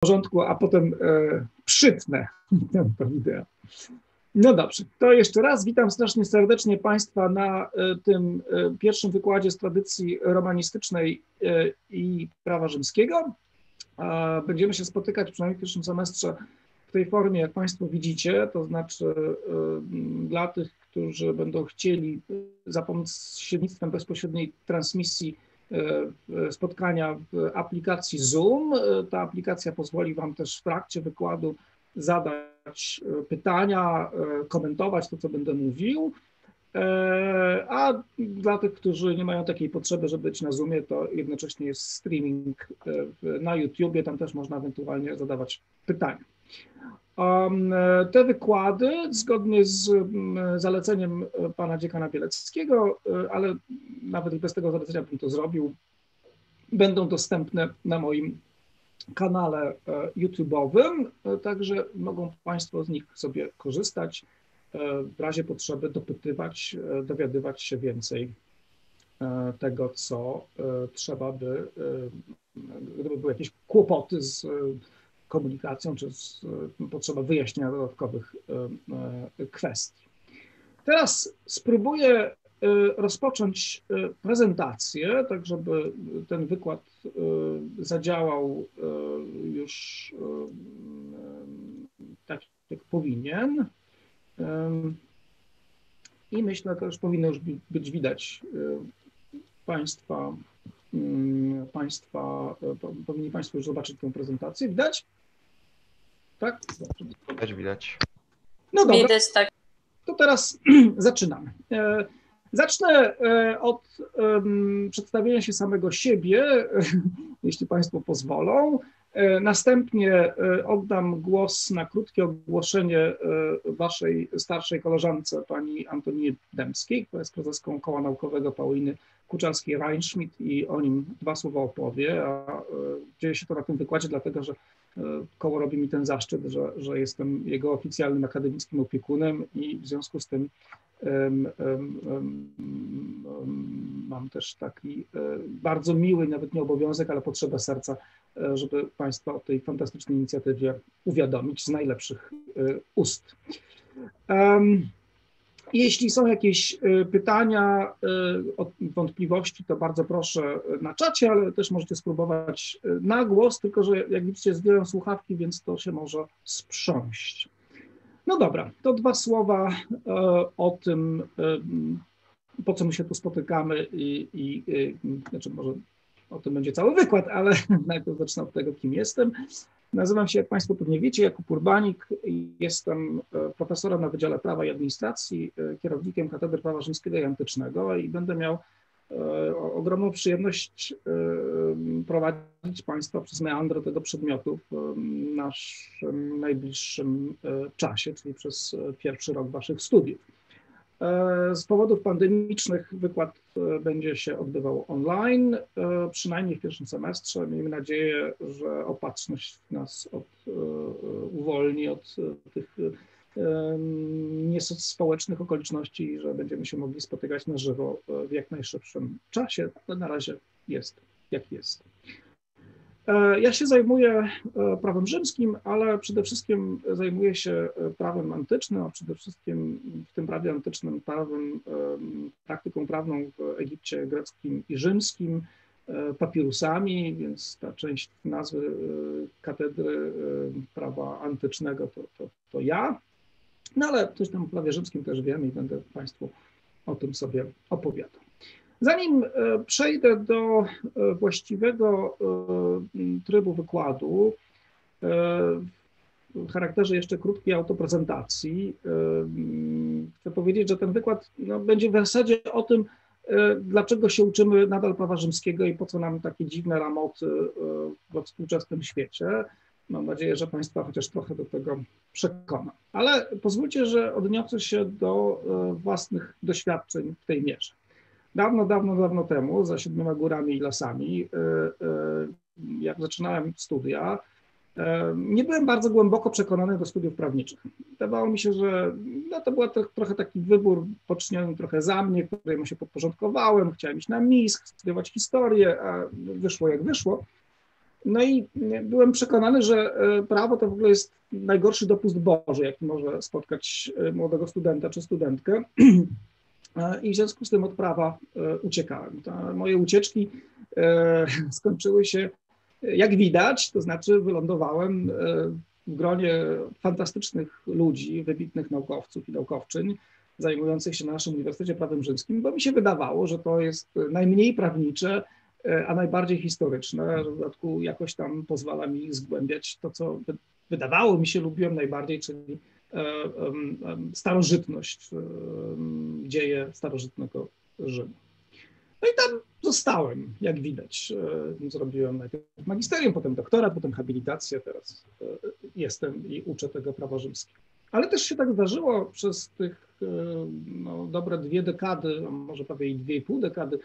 porządku, a potem e, przytnę. No dobrze, to jeszcze raz witam strasznie serdecznie Państwa na e, tym e, pierwszym wykładzie z tradycji romanistycznej e, i prawa rzymskiego. Będziemy się spotykać przynajmniej w pierwszym semestrze w tej formie, jak Państwo widzicie, to znaczy dla tych, którzy będą chcieli za pośrednictwem bezpośredniej transmisji spotkania w aplikacji Zoom. Ta aplikacja pozwoli Wam też w trakcie wykładu zadać e, pytania, e, komentować to, co będę mówił. E, a dla tych, którzy nie mają takiej potrzeby, żeby być na Zoomie, to jednocześnie jest streaming na YouTubie, tam też można ewentualnie zadawać pytania. Um, te wykłady, zgodnie z mm, zaleceniem pana dziekana Bieleckiego, ale nawet bez tego zalecenia bym to zrobił, będą dostępne na moim kanale e, YouTube'owym, e, także mogą Państwo z nich sobie korzystać, e, w razie potrzeby dopytywać, dowiadywać się więcej tego, co trzeba by, gdyby były jakieś kłopoty z komunikacją, czy z potrzeba wyjaśnienia dodatkowych kwestii. Teraz spróbuję rozpocząć prezentację, tak żeby ten wykład zadziałał już tak, jak powinien. I myślę, że już powinno już być widać Państwa, państwa, powinni Państwo już zobaczyć tę prezentację. Widać? Tak? Widać, widać. No dobra. Widać, tak. To teraz zaczynamy. Zacznę e, od przedstawienia się samego siebie, jeśli Państwo pozwolą. E, następnie e, oddam głos na krótkie ogłoszenie Waszej starszej koleżance, pani Antonii Dębskiej, która jest prezeską Koła Naukowego Pauliny Kuczarskiej-Reinschmidt i o nim dwa słowa opowie. A dzieje się to na tym wykładzie, dlatego że koło robi mi ten zaszczyt, że, że jestem jego oficjalnym akademickim opiekunem i w związku z tym mam też taki e, bardzo miły, nawet nie obowiązek, ale potrzebę serca, e, żeby Państwa o tej fantastycznej inicjatywie uwiadomić z najlepszych e, ust. Jeśli są jakieś pytania, wątpliwości, to bardzo proszę na czacie, ale też możecie spróbować na głos, tylko że jak widzicie zdjąłem słuchawki, więc to się może sprząść. No dobra, to dwa słowa e, o tym, e, po co my się tu spotykamy i, i znaczy może o tym będzie cały wykład, ale najpierw zacznę od tego, kim jestem. Nazywam się, jak Państwo pewnie wiecie, Jakub Urbanik. Jestem e, profesorem na Wydziale Prawa i Administracji, kierownikiem Katedry Prawa Rzymskiego i Antycznego i będę miał E, ogromną przyjemność e, prowadzić Państwa przez meandry tego przedmiotu w naszym najbliższym e, czasie, czyli przez pierwszy rok Waszych studiów. Z powodów pandemicznych wykład będzie się odbywał online, przynajmniej w pierwszym semestrze. Miejmy nadzieję, że opatrzność nas od, uwolni od tych niespołecznych okoliczności, że będziemy się mogli spotykać na żywo e, w jak najszybszym czasie, ale na razie jest jak jest. E, ja się zajmuję e, prawem rzymskim, ale przede wszystkim zajmuję się prawem antycznym, a przede wszystkim w tym prawie antycznym prawem, praktyką prawną w Egipcie greckim i rzymskim, papirusami, więc ta część nazwy katedry prawa antycznego to, to, to ja. No ale coś tam o prawie rzymskim też wiem i będę Państwu o tym sobie opowiadał. Zanim e, przejdę do e, właściwego e, trybu wykładu, w charakterze jeszcze krótkiej autoprezentacji, chcę powiedzieć, że ten wykład no, będzie w zasadzie o tym, dlaczego się uczymy nadal prawa rzymskiego i po co nam takie dziwne ramoty we współczesnym świecie. Mam nadzieję, że Państwa chociaż trochę do tego przekona. Ale pozwólcie, że odniosę się do własnych doświadczeń w tej mierze. Dawno, dawno, dawno temu, za siedmioma górami i lasami, e, e, jak zaczynałem studia, nie byłem bardzo głęboko przekonany do studiów prawniczych. Wydawało mi się, że no, to był trochę taki wybór poczyniony trochę za mnie, któremu się podporządkowałem. Chciałem iść na MISK, studiować historię, a wyszło jak wyszło. No i byłem przekonany, że prawo to w ogóle jest najgorszy dopust Boży, jaki może spotkać młodego studenta czy studentkę. I w związku z tym od prawa uciekałem. Te moje ucieczki skończyły się, jak widać, to znaczy wylądowałem w gronie fantastycznych ludzi, wybitnych naukowców i naukowczyń zajmujących się na naszym Uniwersytecie Prawem Rzymskim, bo mi się wydawało, że to jest najmniej prawnicze, a najbardziej historyczne. W dodatku jakoś tam pozwala mi zgłębiać to, co wydawało mi się lubiłem najbardziej, czyli e, starożytność, dzieje starożytnego Rzymu. No i tam zostałem, jak widać. E, zrobiłem najpierw magisterium, potem doktorat, potem habilitację, teraz e, jestem i uczę tego prawa rzymskiego. Ale też się tak zdarzyło przez tych e, no, dobre dwie dekady, a może prawie i dwie i pół dekady,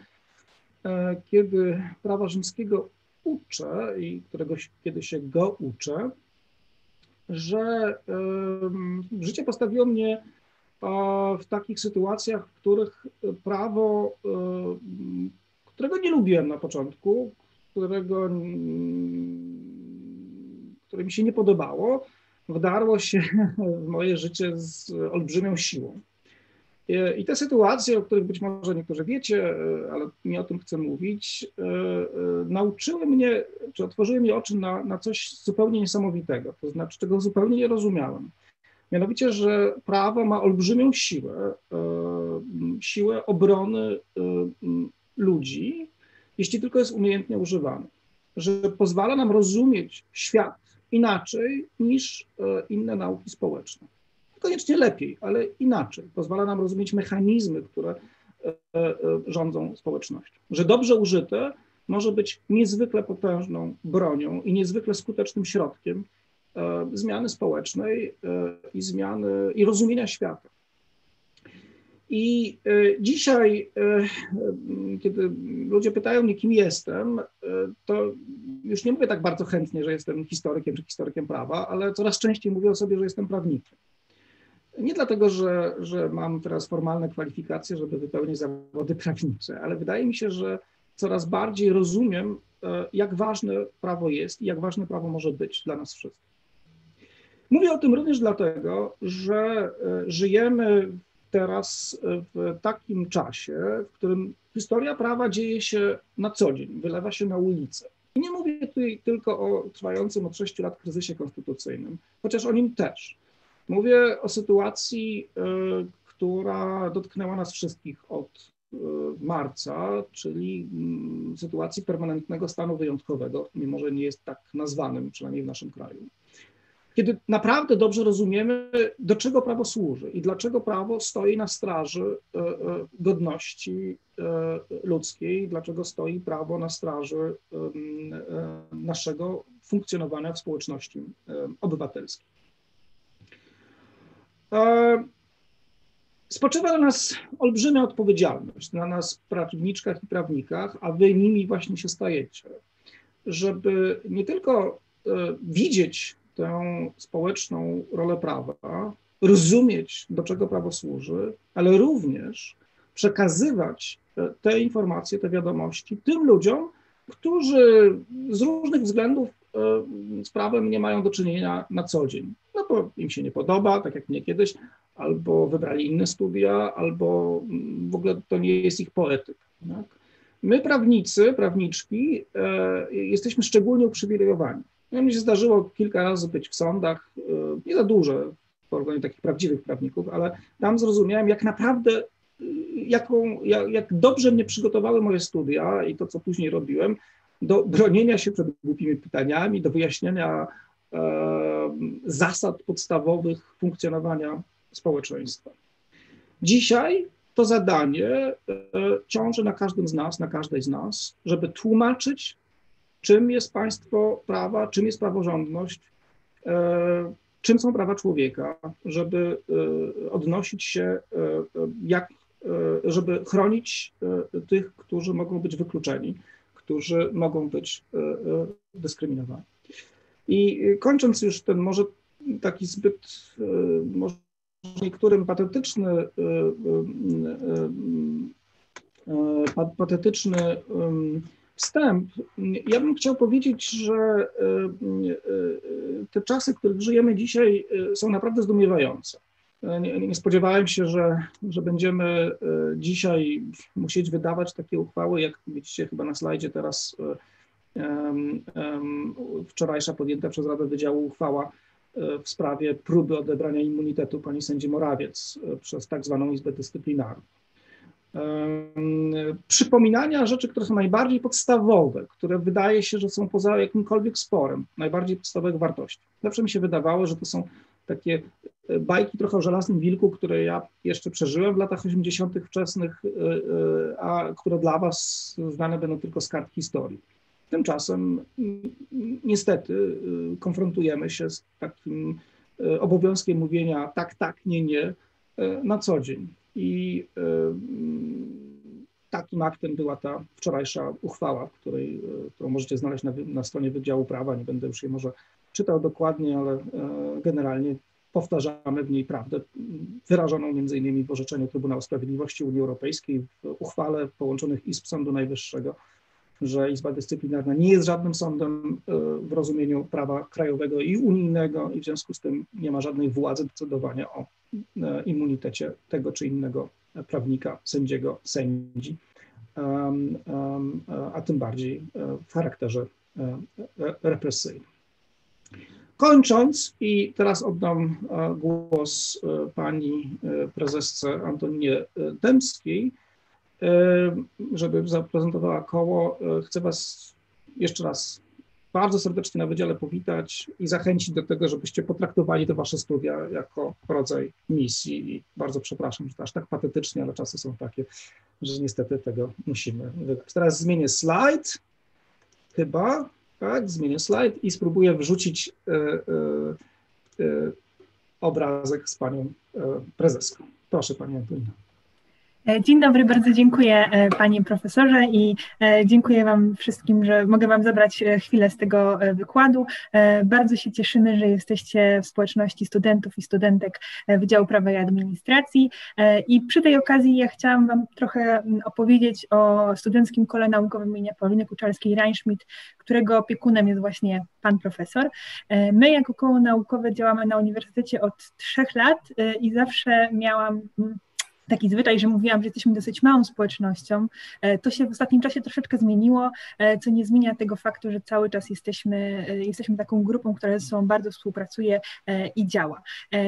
kiedy prawa rzymskiego uczę i którego kiedy się go uczę, że życie postawiło mnie w takich sytuacjach, w których prawo, którego nie lubiłem na początku, którego, które mi się nie podobało, wdarło się w moje życie z olbrzymią siłą. I te sytuacje, o których być może niektórzy wiecie, e, ale nie o tym chcę mówić, e, nauczyły mnie, czy otworzyły mi oczy na, na coś zupełnie niesamowitego, to znaczy, czego zupełnie nie rozumiałem. Mianowicie, że prawo ma olbrzymią siłę, e, siłę obrony e, ludzi, jeśli tylko jest umiejętnie używane. Że pozwala nam rozumieć świat inaczej niż e, inne nauki społeczne. Niekoniecznie lepiej, ale inaczej. Pozwala nam rozumieć mechanizmy, które rządzą społecznością. Że dobrze użyte może być niezwykle potężną bronią i niezwykle skutecznym środkiem E, zmiany społecznej e, i zmiany i rozumienia świata. I e, dzisiaj, kiedy ludzie pytają mnie, kim jestem, to już nie mówię tak bardzo chętnie, że jestem historykiem czy historykiem prawa, ale coraz częściej mówię o sobie, że jestem prawnikiem. Nie dlatego, że, że mam teraz formalne kwalifikacje, żeby wypełnić zawody prawnicze, ale wydaje mi się, że coraz bardziej rozumiem, jak ważne prawo jest i jak ważne prawo może być dla nas wszystkich. Mówię o tym również dlatego, że e, żyjemy teraz w takim czasie, w którym historia prawa dzieje się na co dzień, wylewa się na ulicę. I nie mówię tutaj tylko o trwającym od 6 lat kryzysie konstytucyjnym, chociaż o nim też. Mówię o sytuacji, e, która dotknęła nas wszystkich od e, marca, czyli mm, sytuacji permanentnego stanu wyjątkowego, mimo że nie jest tak nazwanym, przynajmniej w naszym kraju kiedy naprawdę dobrze rozumiemy, do czego prawo służy i dlaczego prawo stoi na straży e, godności ludzkiej, dlaczego stoi prawo na straży naszego funkcjonowania w społeczności obywatelskiej. Spoczywa na nas olbrzymia odpowiedzialność, na nas prawniczkach i prawnikach, a wy nimi właśnie się stajecie, żeby nie tylko widzieć tę społeczną rolę prawa, rozumieć, do czego prawo służy, ale również przekazywać te informacje, te wiadomości tym ludziom, którzy z różnych względów e, z prawem nie mają do czynienia na co dzień. Bo im się nie podoba, tak jak mnie kiedyś, albo wybrali inne studia, albo w ogóle to nie jest ich poetyk. Tak? My, prawnicy, prawniczki, e, jesteśmy szczególnie uprzywilejowani. No, mi się zdarzyło kilka razy być w sądach, y, nie za dużo w porównaniu takich prawdziwych prawników, ale tam zrozumiałem, jak naprawdę, y, jaką, jak, jak dobrze mnie przygotowały moje studia i to, co później robiłem, do bronienia się przed głupimi pytaniami, do wyjaśnienia e, zasad podstawowych funkcjonowania społeczeństwa. Dzisiaj to zadanie e, ciąży na każdym z nas, na każdej z nas, żeby tłumaczyć czym jest państwo prawa, czym jest praworządność, e, czym są prawa człowieka, żeby e, odnosić się, jak, żeby chronić tych, którzy mogą być wykluczeni, którzy mogą być dyskryminowani. I kończąc już ten może taki zbyt, może niektórym patetyczny, patetyczny wstęp, ja bym chciał powiedzieć, że te czasy, w których żyjemy dzisiaj, są naprawdę zdumiewające. Nie, nie, spodziewałem się, że, że będziemy dzisiaj musieć wydawać takie uchwały, jak widzicie chyba na slajdzie teraz wczorajsza podjęta przez Radę Wydziału uchwała e, w sprawie próby odebrania immunitetu pani sędzi Morawiec e, przez tak zwaną Izbę Dyscyplinarną. Przypominania rzeczy, które są najbardziej podstawowe, które wydaje się, że są poza jakimkolwiek sporem, najbardziej podstawowych wartości. Zawsze mi się wydawało, że to są takie e, bajki trochę o żelaznym wilku, które ja jeszcze przeżyłem w latach 80. wczesnych, a które dla Was znane będą tylko z kart historii. Tymczasem niestety y, konfrontujemy się z takim y, obowiązkiem mówienia tak, tak, nie, nie y, na co dzień. I takim aktem była ta wczorajsza uchwała, której, którą możecie znaleźć na, na stronie Wydziału Prawa. Nie będę już jej może czytał dokładnie, ale generalnie powtarzamy w niej prawdę wyrażoną między innymi w orzeczeniu Trybunału Sprawiedliwości Unii Europejskiej, w uchwale połączonych Izb Sądu Najwyższego że Izba Dyscyplinarna nie jest żadnym sądem e, w rozumieniu prawa krajowego i unijnego i w związku z tym nie ma żadnej władzy decydowania o e, immunitecie tego czy innego prawnika, sędziego, sędzi, a tym bardziej e, w charakterze represyjnym. Kończąc, i teraz oddam głos pani prezesce Antoninie Dębskiej, żeby zaprezentowała koło. E, chcę Was jeszcze raz bardzo serdecznie na wydziale powitać i zachęcić do tego, żebyście potraktowali te Wasze studia jako rodzaj misji. I bardzo przepraszam, że to aż tak patetycznie, ale czasy są takie, że niestety tego musimy wygrać. Teraz zmienię slajd, chyba, tak, zmienię slajd i spróbuję wrzucić y, y, y, obrazek z Panią prezeską. Proszę Pani Antonina. E, dzień dobry, bardzo dziękuję e, Panie Profesorze i e, dziękuję Wam wszystkim, że mogę Wam zabrać chwilę z tego wykładu. Bardzo się cieszymy, że jesteście w społeczności studentów i studentek Wydziału Prawa i Administracji i przy tej okazji ja chciałam Wam trochę opowiedzieć o studenckim kole naukowym imienia Pauliny Kuczalskiej-Reinschmidt, którego opiekunem jest właśnie Pan Profesor. My jako koło naukowe działamy na uniwersytecie od trzech lat i zawsze miałam taki zwyczaj, że mówiłam, że jesteśmy dosyć małą społecznością. E, to się w ostatnim czasie troszeczkę zmieniło, e, co nie zmienia tego faktu, że cały czas jesteśmy, e, jesteśmy taką grupą, która ze sobą bardzo współpracuje i działa.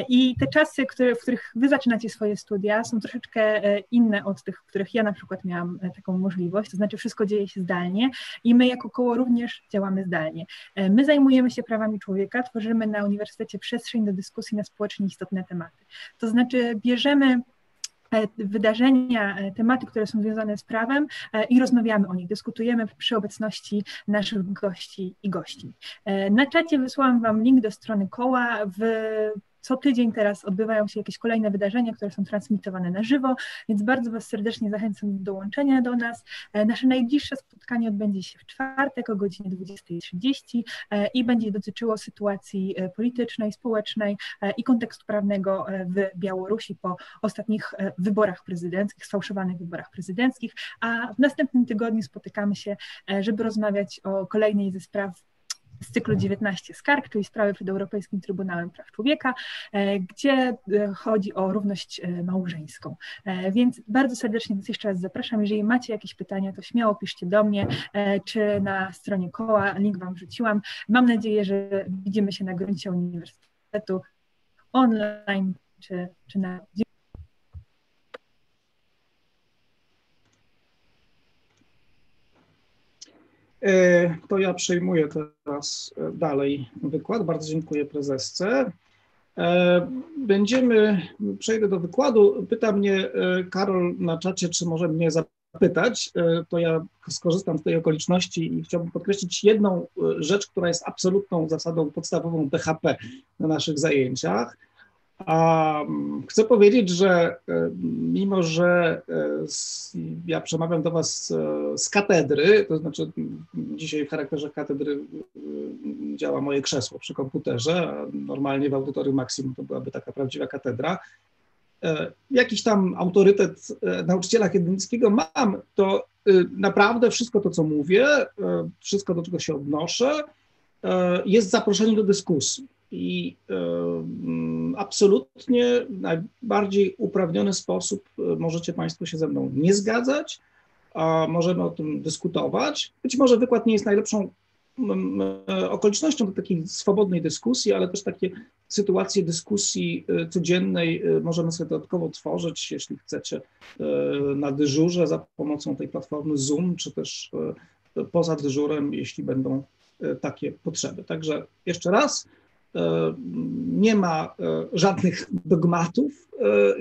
I te czasy, które, w których wy zaczynacie swoje studia, są troszeczkę inne od tych, w których ja na przykład miałam taką możliwość, to znaczy wszystko dzieje się zdalnie i my jako koło również działamy zdalnie. My zajmujemy się prawami człowieka, tworzymy na uniwersytecie przestrzeń do dyskusji na społecznie istotne tematy. To znaczy bierzemy wydarzenia, e, tematy, które są związane z prawem e, i rozmawiamy o nich, dyskutujemy przy obecności naszych gości i gości. Na czacie wysłałam Wam link do strony koła. W co tydzień teraz odbywają się jakieś kolejne wydarzenia, które są transmitowane na żywo, więc bardzo Was serdecznie zachęcam do dołączenia do nas. E, nasze najbliższe spotkanie odbędzie się w czwartek o godzinie 20.30 e, i będzie dotyczyło sytuacji e, politycznej, społecznej i kontekstu prawnego w Białorusi po ostatnich wyborach prezydenckich, sfałszowanych wyborach prezydenckich, a w następnym tygodniu spotykamy się, żeby rozmawiać o kolejnej ze spraw z cyklu 19 skarg, czyli sprawy przed Europejskim Trybunałem Praw Człowieka, e, gdzie e, chodzi o równość e, małżeńską. Więc bardzo serdecznie Was jeszcze raz zapraszam. Jeżeli macie jakieś pytania, to śmiało piszcie do mnie, czy na stronie koła, link Wam wrzuciłam. Mam nadzieję, że widzimy się na gruncie uniwersytetu online, czy, czy na to ja przejmuję teraz e, dalej wykład. Bardzo dziękuję prezesce. E, będziemy, przejdę do wykładu. Pyta mnie Karol na czacie, czy może mnie zapytać. To ja skorzystam z tej okoliczności i chciałbym podkreślić jedną rzecz, która jest absolutną zasadą podstawową BHP na naszych zajęciach a mm, chcę powiedzieć, że e, mimo, że e, ja przemawiam do Was e, z katedry, to znaczy dzisiaj w charakterze katedry działa moje krzesło przy komputerze, a normalnie w audytorium Maksimum to byłaby taka prawdziwa katedra, jakiś tam autorytet nauczyciela akademickiego mam, to naprawdę wszystko to, co mówię, wszystko, do czego się odnoszę, jest zaproszenie do dyskusji. I absolutnie w najbardziej uprawniony sposób możecie Państwo się ze mną nie zgadzać, a możemy o tym dyskutować. Być może wykład nie jest najlepszą e, okolicznością do takiej swobodnej dyskusji, ale też takie sytuacje dyskusji e, codziennej e, możemy sobie dodatkowo tworzyć, jeśli chcecie, na dyżurze za pomocą tej platformy Zoom, czy też poza dyżurem, jeśli będą takie potrzeby. Także jeszcze raz, nie ma żadnych dogmatów,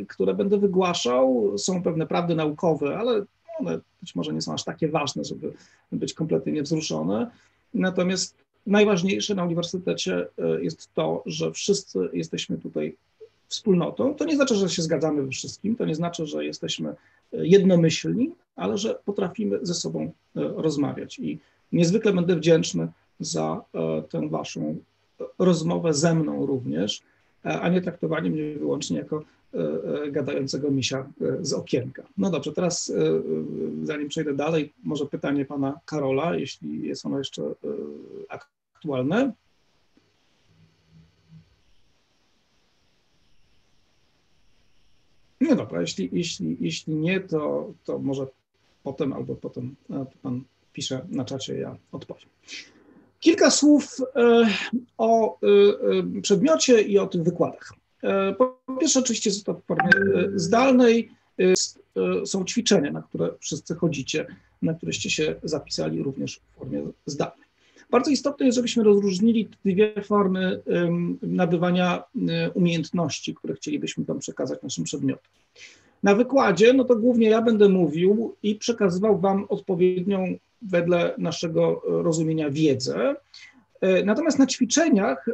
które będę wygłaszał. Są pewne prawdy naukowe, ale one być może nie są aż takie ważne, żeby być kompletnie niewzruszone. Natomiast najważniejsze na uniwersytecie e, jest to, że wszyscy jesteśmy tutaj wspólnotą. To nie znaczy, że się zgadzamy we wszystkim, to nie znaczy, że jesteśmy e, jednomyślni, ale że potrafimy ze sobą e, rozmawiać. I niezwykle będę wdzięczny za tę Waszą rozmowę ze mną również, a nie traktowanie mnie wyłącznie jako E, e, gadającego misia e, z okienka. No dobrze, teraz zanim przejdę dalej, może pytanie pana Karola, jeśli jest ono jeszcze aktualne. No dobra, jeśli, jeśli, jeśli nie, to, to może potem albo potem pan pisze na czacie, ja odpowiem. Kilka słów o przedmiocie i o tych wykładach. E, po pierwsze, oczywiście jest to w formie e, zdalnej. E, są ćwiczenia, na które wszyscy chodzicie, na któreście się zapisali również w formie zdalnej. Bardzo istotne jest, żebyśmy rozróżnili dwie formy nabywania umiejętności, które chcielibyśmy tam przekazać naszym przedmiotom. Na wykładzie, no to głównie ja będę mówił i przekazywał Wam odpowiednią wedle naszego rozumienia wiedzę. Natomiast na ćwiczeniach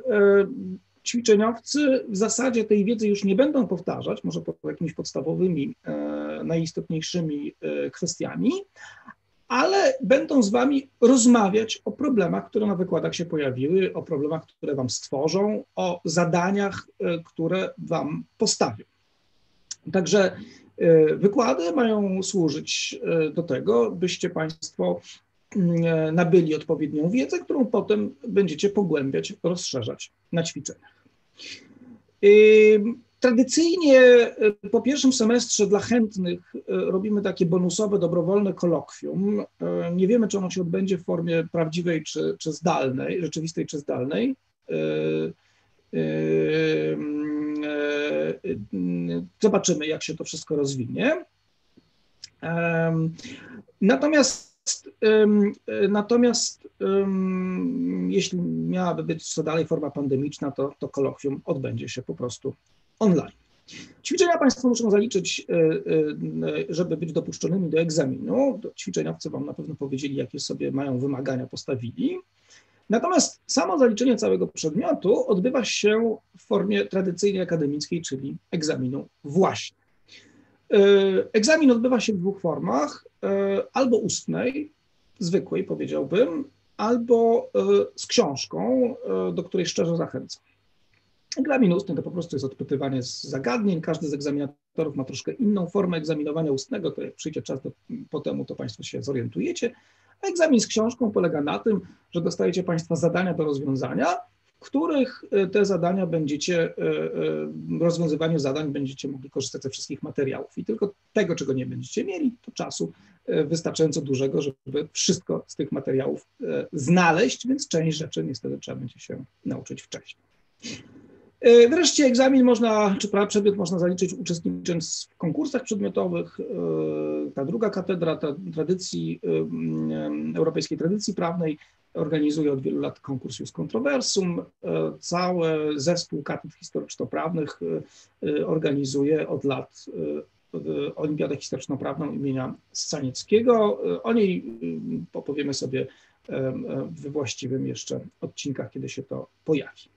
ćwiczeniowcy w zasadzie tej wiedzy już nie będą powtarzać, może pod jakimiś podstawowymi, e, najistotniejszymi e, kwestiami, ale będą z Wami rozmawiać o problemach, które na wykładach się pojawiły, o problemach, które Wam stworzą, o zadaniach, e, które Wam postawią. Także wykłady mają służyć do tego, byście Państwo mm, nabyli odpowiednią wiedzę, którą potem będziecie pogłębiać, rozszerzać na ćwiczeniach. Tradycyjnie po pierwszym semestrze dla chętnych robimy takie bonusowe, dobrowolne kolokwium. Nie wiemy, czy ono się odbędzie w formie prawdziwej czy, czy zdalnej, rzeczywistej czy zdalnej. Zobaczymy, jak się to wszystko rozwinie. Natomiast Natomiast jeśli miałaby być co dalej forma pandemiczna, to, to kolokwium odbędzie się po prostu online. Ćwiczenia Państwo muszą zaliczyć, e, e, żeby być dopuszczonymi do egzaminu. Ćwiczeniowcy Wam na pewno powiedzieli, jakie sobie mają wymagania postawili. Natomiast samo zaliczenie całego przedmiotu odbywa się w formie tradycyjnie akademickiej, czyli egzaminu właśnie. E, egzamin odbywa się w dwóch formach, e, albo ustnej, zwykłej powiedziałbym, albo e, z książką, do której szczerze zachęcam. Egzamin ustny to po prostu jest odpytywanie z zagadnień. Każdy z egzaminatorów ma troszkę inną formę egzaminowania ustnego, to jak przyjdzie czas do, po temu, to Państwo się zorientujecie. Egzamin z książką polega na tym, że dostajecie Państwo zadania do rozwiązania których e, te zadania będziecie, e, e, rozwiązywaniu zadań będziecie mogli korzystać ze wszystkich materiałów. I tylko tego, czego nie będziecie mieli, to czasu wystarczająco dużego, żeby wszystko z tych materiałów znaleźć, więc część rzeczy niestety trzeba będzie się nauczyć wcześniej. Wreszcie egzamin można, czy przedmiot można zaliczyć uczestnicząc w konkursach przedmiotowych. Ta druga katedra ta tradycji, europejskiej tradycji prawnej organizuje od wielu lat konkurs Jus Controversum. E, cały zespół katedr historyczno-prawnych e, e, organizuje od lat Olimpiadę Historyczno-Prawną imienia Scanieckiego. O niej opowiemy sobie we właściwym jeszcze odcinkach, kiedy się to pojawi.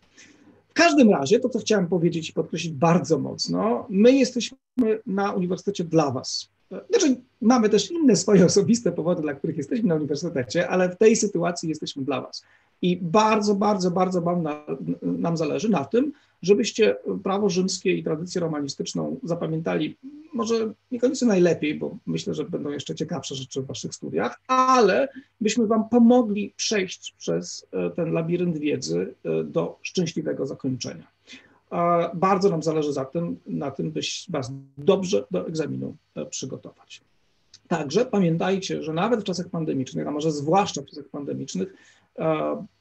Każdym razie, to co chciałem powiedzieć i podkreślić bardzo mocno, my jesteśmy na Uniwersytecie dla Was. Znaczy, mamy też inne swoje osobiste powody, dla których jesteśmy na uniwersytecie, ale w tej sytuacji jesteśmy dla Was. I bardzo, bardzo, bardzo nam, nam zależy na tym, żebyście prawo rzymskie i tradycję romanistyczną zapamiętali, może niekoniecznie najlepiej, bo myślę, że będą jeszcze ciekawsze rzeczy w waszych studiach, ale byśmy wam pomogli przejść przez e, ten labirynt wiedzy e, do szczęśliwego zakończenia. Bardzo nam zależy za tym, na tym, byś was dobrze do egzaminu e, przygotować. Także pamiętajcie, że nawet w czasach pandemicznych, a może zwłaszcza w czasach pandemicznych,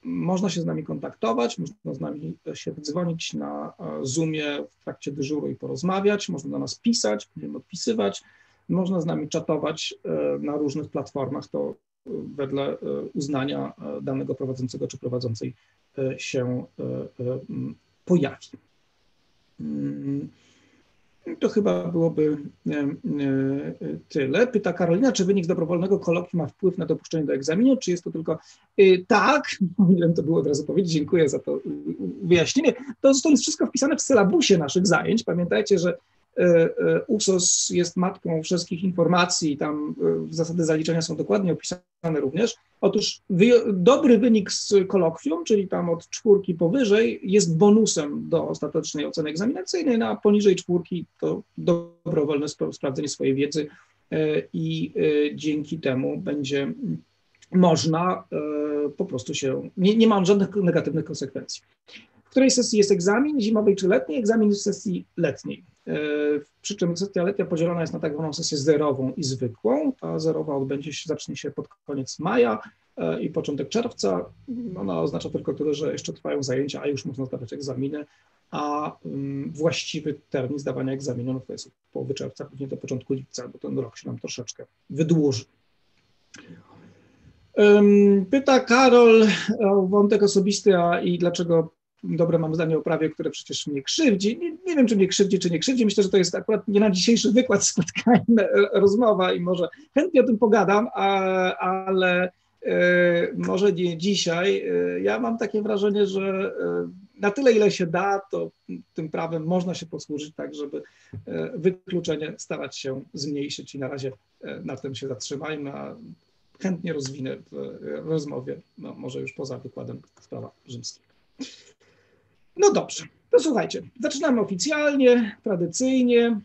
można się z nami kontaktować, można z nami się dzwonić na e, Zoomie w trakcie dyżuru i porozmawiać, można do nas pisać, będziemy odpisywać, można z nami czatować e, na różnych platformach, to wedle uznania danego prowadzącego czy prowadzącej się pojawi. To chyba byłoby e, e, tyle. Pyta Karolina, czy wynik dobrowolnego kolokwium ma wpływ na dopuszczenie do egzaminu, czy jest to tylko e, tak, powinienem to było od razu powiedzieć, dziękuję za to wyjaśnienie. To, to jest wszystko wpisane w sylabusie naszych zajęć. Pamiętajcie, że USOS jest matką wszystkich informacji, tam zasady zaliczenia są dokładnie opisane również. Otóż dobry wynik z kolokwium, czyli tam od czwórki powyżej, jest bonusem do ostatecznej oceny egzaminacyjnej, na poniżej czwórki to dobrowolne sprawdzenie swojej wiedzy e, i e, dzięki temu będzie można e, po prostu się, nie, nie mam żadnych negatywnych konsekwencji. Której sesji jest egzamin, zimowej czy letniej? Egzamin jest w sesji letniej. Przy czym sesja letnia podzielona jest na tak zwaną sesję zerową i zwykłą. Ta zerowa odbędzie się, zacznie się pod koniec maja e, i początek czerwca. Ona oznacza tylko tyle, że jeszcze trwają zajęcia, a już można zdawać egzaminy, a um, właściwy termin zdawania egzaminu no to jest połowy czerwca, później do początku lipca, bo ten rok się nam troszeczkę wydłuży. Pyta Karol o wątek osobisty, a i dlaczego dobre mam zdanie o prawie, które przecież mnie krzywdzi. Nie, nie, wiem, czy mnie krzywdzi, czy nie krzywdzi. Myślę, że to jest akurat nie na dzisiejszy wykład spotkanie, rozmowa i może chętnie o tym pogadam, a, ale e, może nie dzisiaj. E, ja mam takie wrażenie, że e, na tyle, ile się da, to tym prawem można się posłużyć tak, żeby wykluczenie starać się zmniejszyć i na razie na tym się zatrzymajmy, a chętnie rozwinę w rozmowie, no, może już poza wykładem sprawa rzymskiego. No dobrze, to słuchajcie, zaczynamy oficjalnie, tradycyjnie.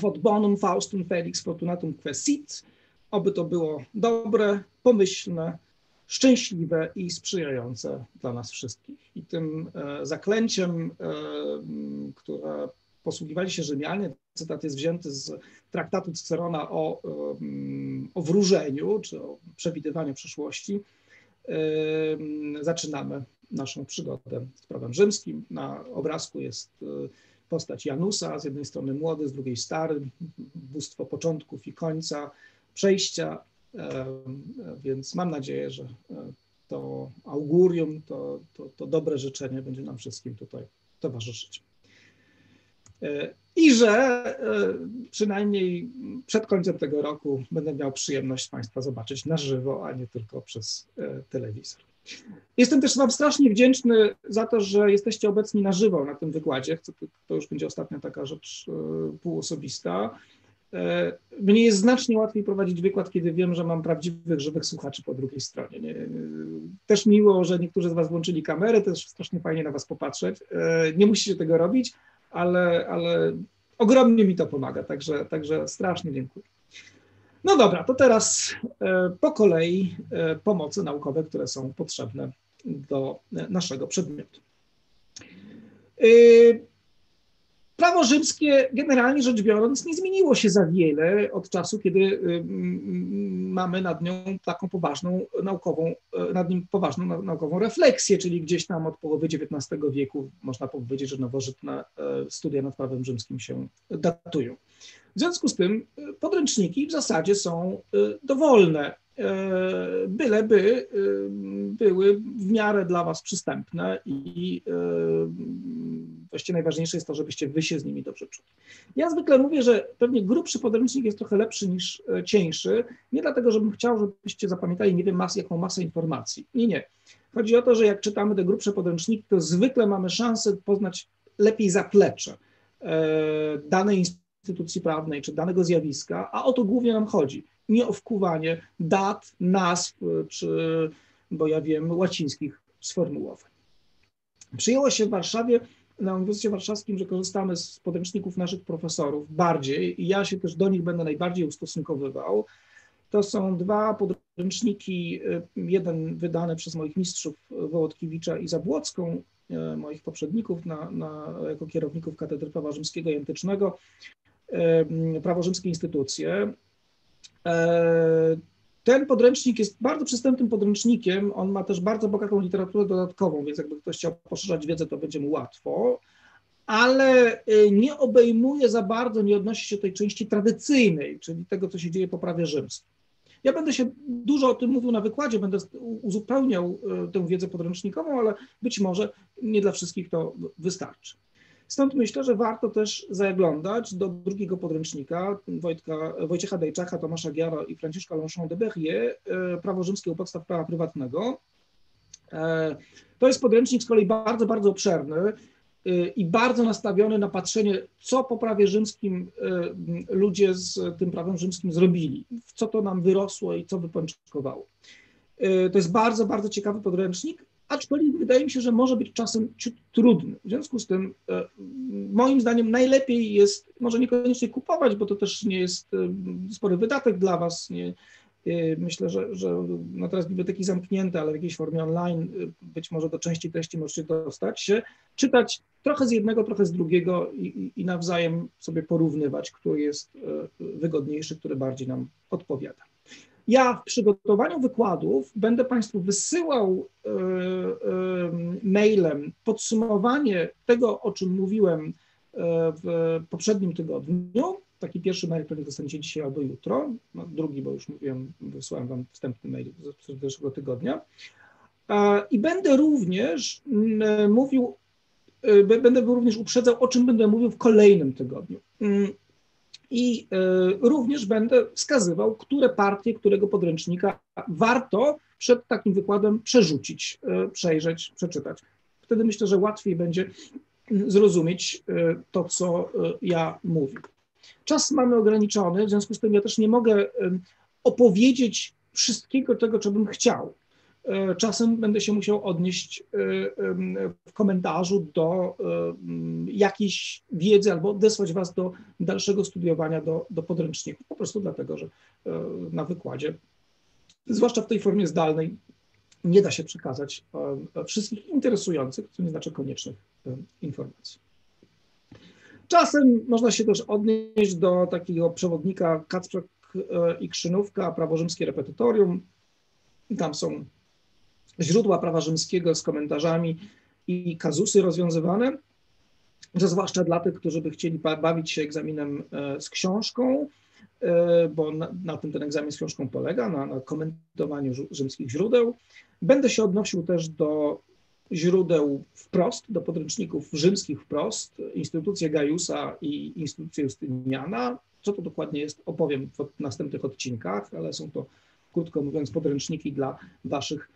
Quod bonum Faustum Felix Fortunatum Quesit. Oby to było dobre, pomyślne, szczęśliwe i sprzyjające dla nas wszystkich. I tym e, zaklęciem, e, które posługiwali się Rzymianie, cytat jest wzięty z traktatu Cycerona o, e, o wróżeniu, czy o przewidywaniu przyszłości, e, zaczynamy naszą przygodę z prawem rzymskim. Na obrazku jest e, postać Janusa, z jednej strony młody, z drugiej stary, bóstwo początków i końca, przejścia, e, więc mam nadzieję, że e, to augurium, to, to, to dobre życzenie będzie nam wszystkim tutaj towarzyszyć. I że przynajmniej przed końcem tego roku będę miał przyjemność Państwa zobaczyć na żywo, a nie tylko przez telewizor. Jestem też Wam strasznie wdzięczny za to, że jesteście obecni na żywo na tym wykładzie. To już będzie ostatnia taka rzecz e, półosobista. E, mnie jest znacznie łatwiej prowadzić wykład, kiedy wiem, że mam prawdziwych, żywych słuchaczy po drugiej stronie. Też miło, że niektórzy z Was włączyli kamerę, też strasznie fajnie na Was popatrzeć. E, nie musicie tego robić, ale, ale ogromnie mi to pomaga, także, także strasznie dziękuję. No dobra, to teraz e, po kolei e, pomocy naukowe, które są potrzebne do e, naszego przedmiotu. Prawo rzymskie, generalnie rzecz biorąc, nie zmieniło się za wiele od czasu, kiedy mamy nad nią taką poważną naukową, nad nim poważną naukową refleksję, czyli gdzieś tam od połowy XIX wieku można powiedzieć, że nowożytne studia nad prawem rzymskim się datują. W związku z tym e, podręczniki w zasadzie są e, dowolne, e, byleby były w miarę dla Was przystępne i właściwie najważniejsze jest to, żebyście Wy się z nimi dobrze czuli. Ja zwykle mówię, że pewnie grubszy podręcznik jest trochę lepszy niż cieńszy, nie dlatego, żebym chciał, żebyście zapamiętali, nie wiem, jaką masę informacji. Nie, nie. Chodzi o to, że jak czytamy te grubsze podręczniki, to zwykle mamy szansę poznać lepiej zaplecze danej instytucji, instytucji prawnej czy danego zjawiska, a o to głównie nam chodzi. Nie o wkuwanie dat, nazw czy bo ja wiem, łacińskich sformułowań. Przyjęło się w Warszawie, na Uniwersytecie Warszawskim, że korzystamy z podręczników naszych profesorów bardziej i ja się też do nich będę najbardziej ustosunkowywał. To są dwa podręczniki, jeden wydany przez moich mistrzów Wołodkiewicza i Zabłocką, moich poprzedników na, na, jako kierowników Katedry Prawa Rzymskiego i Antycznego, e, Prawo Rzymskie Instytucje. E, ten podręcznik jest bardzo przystępnym podręcznikiem. On ma też bardzo bogatą literaturę dodatkową, więc jakby ktoś chciał poszerzać wiedzę, to będzie mu łatwo, ale y, nie obejmuje za bardzo, nie odnosi się do tej części tradycyjnej, czyli tego, co się dzieje po prawie rzymskim. Ja będę się dużo o tym mówił na wykładzie, będę uzupełniał y, tę wiedzę podręcznikową, ale być może nie dla wszystkich to wystarczy. Stąd myślę, że warto też zaglądać do drugiego podręcznika Wojtka, Wojciecha Dejczaka, Tomasza Giara i Franciszka Longchamp de Berrier, e, Prawo rzymskie u podstaw prawa prywatnego. E, to jest podręcznik z kolei bardzo, bardzo obszerny e, i bardzo nastawiony na patrzenie, co po prawie rzymskim ludzie z tym prawem rzymskim zrobili, w co to nam wyrosło i co wypączkowało. To jest bardzo, bardzo ciekawy podręcznik aczkolwiek wydaje mi się, że może być czasem ciut trudny. W związku z tym, e, moim zdaniem, najlepiej jest może niekoniecznie kupować, bo to też nie jest e, spory wydatek dla Was. Nie, e, myślę, że, że no teraz biblioteki zamknięte, ale w jakiejś formie online być może do części treści możecie dostać się, czytać trochę z jednego, trochę z drugiego i, i nawzajem sobie porównywać, który jest wygodniejszy, który bardziej nam odpowiada. Ja w przygotowaniu wykładów będę Państwu wysyłał e, e, mailem podsumowanie tego, o czym mówiłem e, w poprzednim tygodniu. Taki pierwszy mail, który dostaniecie dzisiaj albo jutro. No, drugi, bo już mówiłem, wysłałem Wam wstępny mail z zeszłego tygodnia. I będę również mówił, będę również uprzedzał, o czym będę mówił w kolejnym tygodniu. I e, również będę wskazywał, które partie, którego podręcznika warto przed takim wykładem przerzucić, e, przejrzeć, przeczytać. Wtedy myślę, że łatwiej będzie zrozumieć e, to, co ja mówię. Czas mamy ograniczony, w związku z tym ja też nie mogę opowiedzieć wszystkiego tego, co bym chciał. E, czasem będę się musiał odnieść e, w komentarzu do e, jakiejś wiedzy albo odesłać Was do dalszego studiowania, do, do podręczników, po prostu dlatego, że na wykładzie, zwłaszcza w tej formie zdalnej, nie da się przekazać wszystkich interesujących, co nie znaczy koniecznych informacji. Czasem można się też odnieść do takiego przewodnika Kacprzak i Krzynówka, Prawo Rzymskie Repetytorium. Tam są źródła prawa rzymskiego z komentarzami i kazusy rozwiązywane, zwłaszcza dla tych, którzy by chcieli bawić się egzaminem e, z książką, e, bo na, na tym ten egzamin z książką polega, na, na komentowaniu rzymskich źródeł. Będę się odnosił też do źródeł wprost, do podręczników rzymskich wprost, instytucje Gajusa i instytucje Justyniana. Co to dokładnie jest, opowiem w następnych odcinkach, ale są to, krótko mówiąc, podręczniki dla Waszych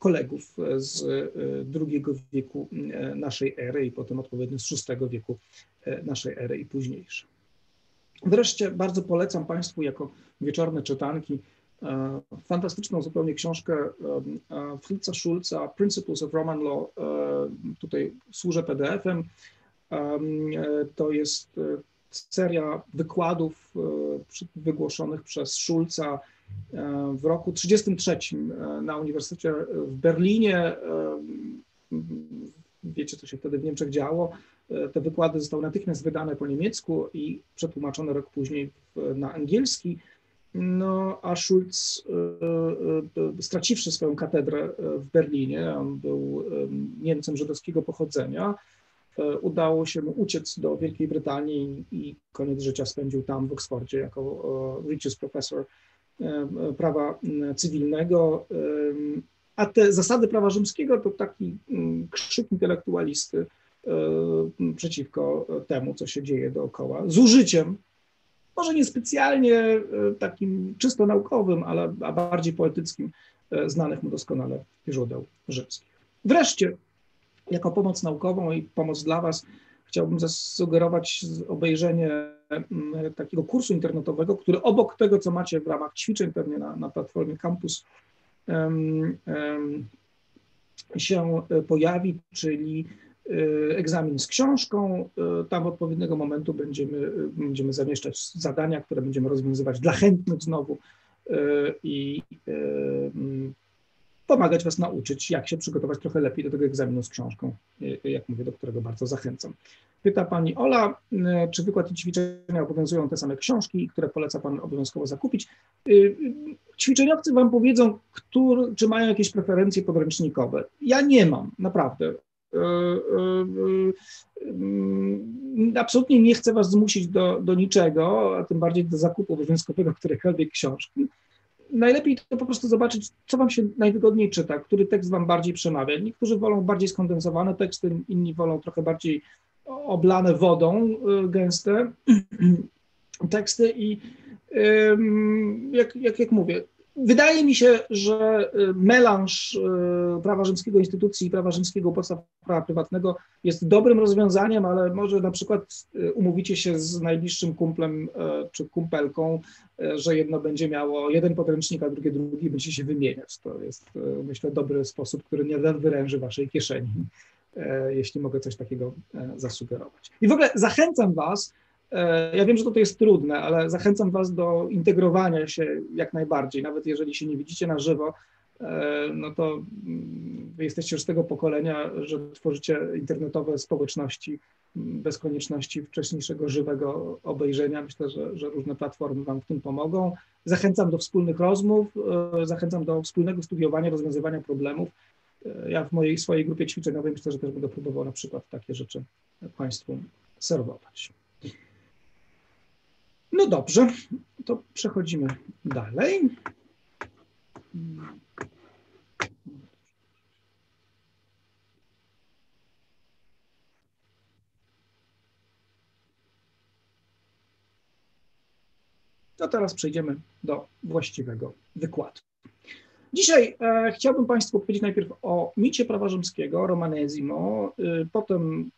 kolegów z e, drugiego wieku e, naszej ery i potem odpowiednio z VI wieku naszej ery i późniejsze. Wreszcie bardzo polecam Państwu jako wieczorne czytanki fantastyczną zupełnie książkę Fritza Schulza, Principles of Roman Law. Tutaj służę PDF-em. To jest seria wykładów wygłoszonych przez Schulza E, w roku 1933 e, na Uniwersytecie w Berlinie. E, wiecie, co się wtedy w Niemczech działo. Te wykłady zostały natychmiast wydane po niemiecku i przetłumaczone rok później na angielski. No, a Schulz, straciwszy swoją katedrę w Berlinie, on był Niemcem żydowskiego pochodzenia, udało się mu uciec do Wielkiej Brytanii i koniec życia spędził tam w Oksfordzie jako Regius Professor E, prawa cywilnego, a te zasady prawa rzymskiego to taki krzyk intelektualisty przeciwko temu, co się dzieje dookoła, z użyciem, może niespecjalnie e, takim czysto naukowym, ale a bardziej poetyckim, e, znanych mu doskonale źródeł rzymskich. Wreszcie, jako pomoc naukową i pomoc dla Was, chciałbym zasugerować obejrzenie mm, takiego kursu internetowego, który obok tego, co macie w ramach ćwiczeń pewnie na, na platformie Campus się pojawi, czyli egzamin z książką. Tam od odpowiedniego momentu będziemy, będziemy zamieszczać zadania, które będziemy rozwiązywać dla chętnych znowu i pomagać Was nauczyć, jak się przygotować trochę lepiej do tego egzaminu z książką, jak mówię, do którego bardzo zachęcam. Pyta Pani Ola, czy wykład i ćwiczenia obowiązują te same książki, które poleca Pan obowiązkowo zakupić. Ćwiczeniowcy Wam powiedzą, który, czy mają jakieś preferencje podręcznikowe. Ja nie mam, naprawdę. Absolutnie nie chcę Was zmusić do, do niczego, a tym bardziej do zakupu obowiązkowego którejkolwiek książki najlepiej to po prostu zobaczyć, co Wam się najwygodniej czyta, który tekst Wam bardziej przemawia. Niektórzy wolą bardziej skondensowane teksty, inni wolą trochę bardziej oblane wodą y, gęste teksty i jak, jak, jak mówię, Wydaje mi się, że y, melanż y, prawa rzymskiego instytucji i prawa rzymskiego podstaw prawa prywatnego jest dobrym rozwiązaniem, ale może na przykład y, umówicie się z najbliższym kumplem czy kumpelką, że jedno będzie miało jeden podręcznik, a drugie drugi, będzie się wymieniać. To jest, myślę, dobry sposób, który nie wyręży waszej kieszeni, jeśli mogę coś takiego zasugerować. I w ogóle zachęcam was, ja wiem, że to jest trudne, ale zachęcam Was do integrowania się jak najbardziej, nawet jeżeli się nie widzicie na żywo, e, no to mm, Wy jesteście już z tego pokolenia, że tworzycie internetowe społeczności mm, bez konieczności wcześniejszego żywego obejrzenia. Myślę, że, że różne platformy Wam w tym pomogą. Zachęcam do wspólnych rozmów, e, zachęcam do wspólnego studiowania, rozwiązywania problemów. Ja w mojej swojej grupie ćwiczeniowej myślę, że też będę próbował na przykład takie rzeczy Państwu serwować. No dobrze, to przechodzimy dalej. To teraz przejdziemy do właściwego wykładu. Dzisiaj e, chciałbym Państwu powiedzieć najpierw o micie prawa rzymskiego, Romanesimo, y, potem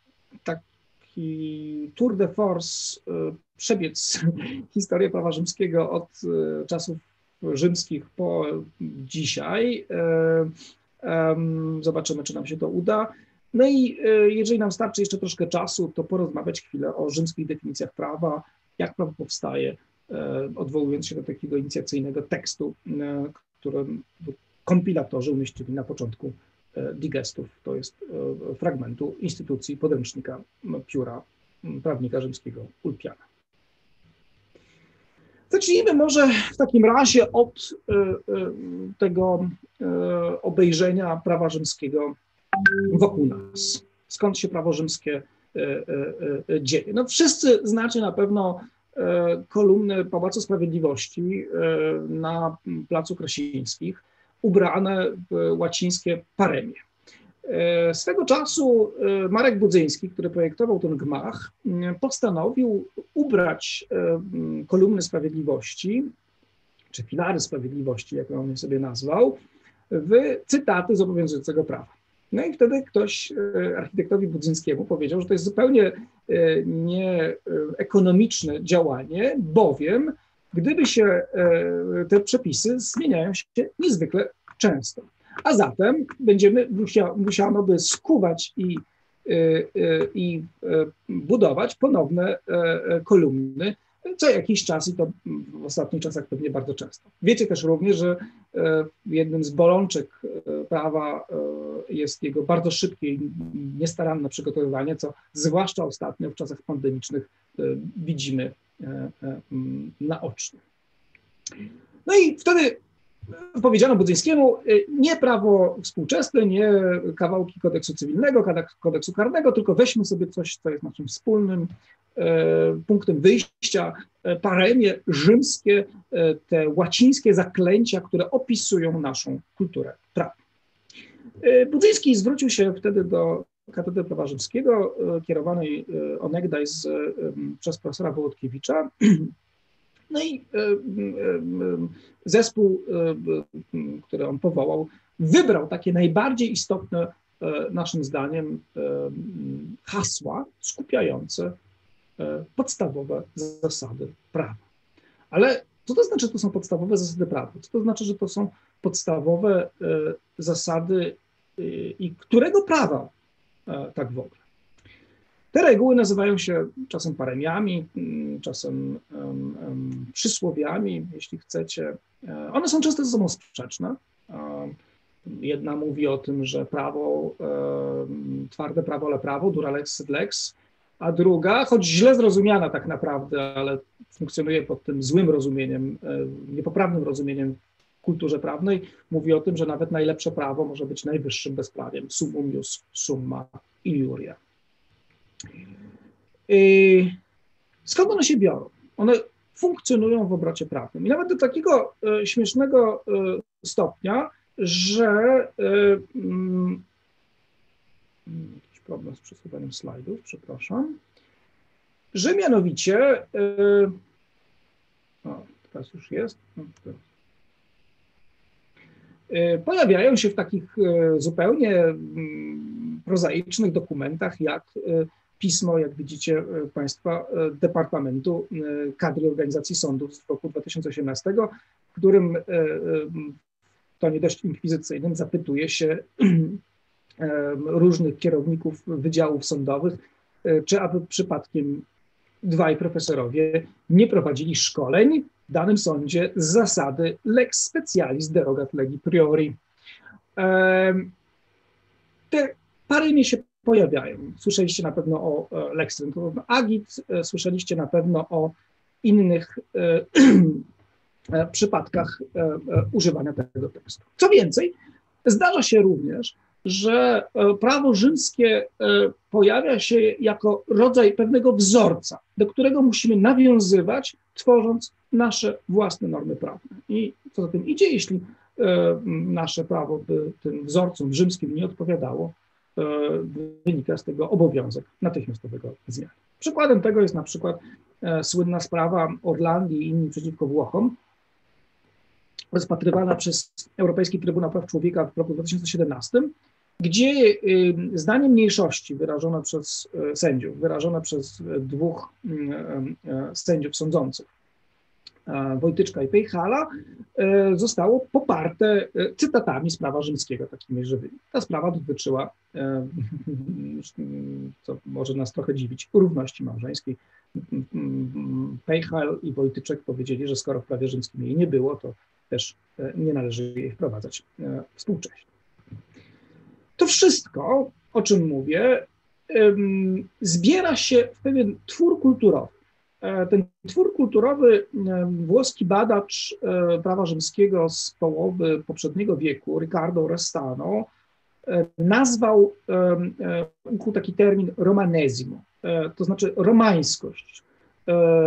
taki tour de force y, przebiec historię prawa rzymskiego od e, czasów rzymskich po dzisiaj. E, zobaczymy, czy nam się to uda. No i jeżeli nam starczy jeszcze troszkę czasu, to porozmawiać chwilę o rzymskich definicjach prawa, jak prawo powstaje, odwołując się do takiego inicjacyjnego tekstu, który kompilatorzy umieścili na początku digestów, to jest fragmentu instytucji podręcznika pióra prawnika rzymskiego Ulpiana. Zacznijmy może w takim razie od e, e, tego e, obejrzenia prawa rzymskiego wokół nas. Skąd się prawo rzymskie dzieje? No wszyscy znacie na pewno kolumny Pałacu Sprawiedliwości na Placu Krasińskich, ubrane w łacińskie paremie. E, swego czasu e, Marek Budzyński, który projektował ten gmach, postanowił ubrać e, kolumny sprawiedliwości, czy filary sprawiedliwości, jak on je sobie nazwał, w cytaty z obowiązującego prawa. No i wtedy ktoś architektowi Budzyńskiemu powiedział, że to jest zupełnie nieekonomiczne działanie, bowiem gdyby się te przepisy zmieniają się niezwykle często. A zatem będziemy musiał, musiano by skuwać i, y, y, i budować ponowne kolumny co jakiś czas i to w ostatnich czasach pewnie bardzo często. Wiecie też również, że jednym z bolączek prawa jest jego bardzo szybkie i niestaranne przygotowywanie, co zwłaszcza ostatnio w czasach pandemicznych widzimy naocznie. No i wtedy powiedziano Budzyńskiemu, y, nie prawo współczesne, nie kawałki kodeksu cywilnego, kodeksu karnego, tylko weźmy sobie coś, co jest naszym wspólnym e, punktem wyjścia, e, paremie rzymskie, e, te łacińskie zaklęcia, które opisują naszą kulturę prawa. Budzyński zwrócił się wtedy do Katedry Prawa Rzymskiego, kierowanej onegdaj z, przez profesora Wołodkiewicza, no i e, e, zespół, e, który on powołał, wybrał takie najbardziej istotne, naszym zdaniem, hasła skupiające podstawowe zasady prawa. Ale Co to znaczy, że to są podstawowe zasady prawa? Co to znaczy, że to są podstawowe zasady i którego prawa tak w ogóle? Te reguły nazywają się czasem paremiami, mm, czasem um, um, przysłowiami, jeśli chcecie. E, one są często ze sobą sprzeczne. Jedna mówi o tym, że prawo, twarde prawo, ale prawo, dura lex sed lex, a druga, choć źle zrozumiana tak naprawdę, ale funkcjonuje pod tym złym rozumieniem, e, niepoprawnym rozumieniem kulturze prawnej, mówi o tym, że nawet najlepsze prawo może być najwyższym bezprawiem. Summum jus summa injuria. Skąd one się biorą? One funkcjonują w obrocie prawnym. I nawet do takiego e, śmiesznego e, stopnia, że e, mm, jakiś problem z przesuwaniem slajdów, przepraszam, że mianowicie o, teraz już jest. No, pojawiają się w takich zupełnie mm, prozaicznych dokumentach, jak pismo, jak widzicie e, Państwa, e, Departamentu e, Kadry Organizacji Sądów z roku 2018, w którym w tonie dość inkwizycyjnym zapytuje się różnych kierowników wydziałów sądowych, czy aby przypadkiem dwaj profesorowie nie prowadzili szkoleń danym sądzie z zasady lex specialis derogat legi priori. Te pary się pojawiają. Słyszeliście na pewno o e, Lex Agit, e, słyszeliście na pewno o innych e, przypadkach używania tego tekstu. Co więcej, zdarza się również, że prawo rzymskie pojawia się jako rodzaj pewnego wzorca, do którego musimy nawiązywać, tworząc nasze własne normy prawne. I co za tym idzie, jeśli nasze prawo by tym wzorcom rzymskim nie odpowiadało, E, wynika z tego obowiązek natychmiastowego zmiany. Przykładem tego jest na przykład e, słynna sprawa Orlandii i inni przeciwko Włochom, rozpatrywana przez Europejski Trybunał Praw Człowieka w roku 2017, gdzie zdanie mniejszości wyrażone przez e, sędziów, wyrażone przez dwóch mm, sędziów sądzących, E, Wojtyczka i Pejchala e, zostało poparte e, cytatami z prawa rzymskiego, takimi żywymi. Ta sprawa dotyczyła, co może nas trochę dziwić, równości małżeńskiej. Pejchal i Wojtyczek powiedzieli, że skoro w prawie rzymskim jej nie było, to też nie należy jej wprowadzać współcześnie. To wszystko, o czym mówię, zbiera się w pewien twór kulturowy E, ten twór kulturowy, e, włoski badacz e, prawa rzymskiego z połowy poprzedniego wieku, Riccardo Restano, nazwał, ukuł taki termin romanesimo, to znaczy romańskość,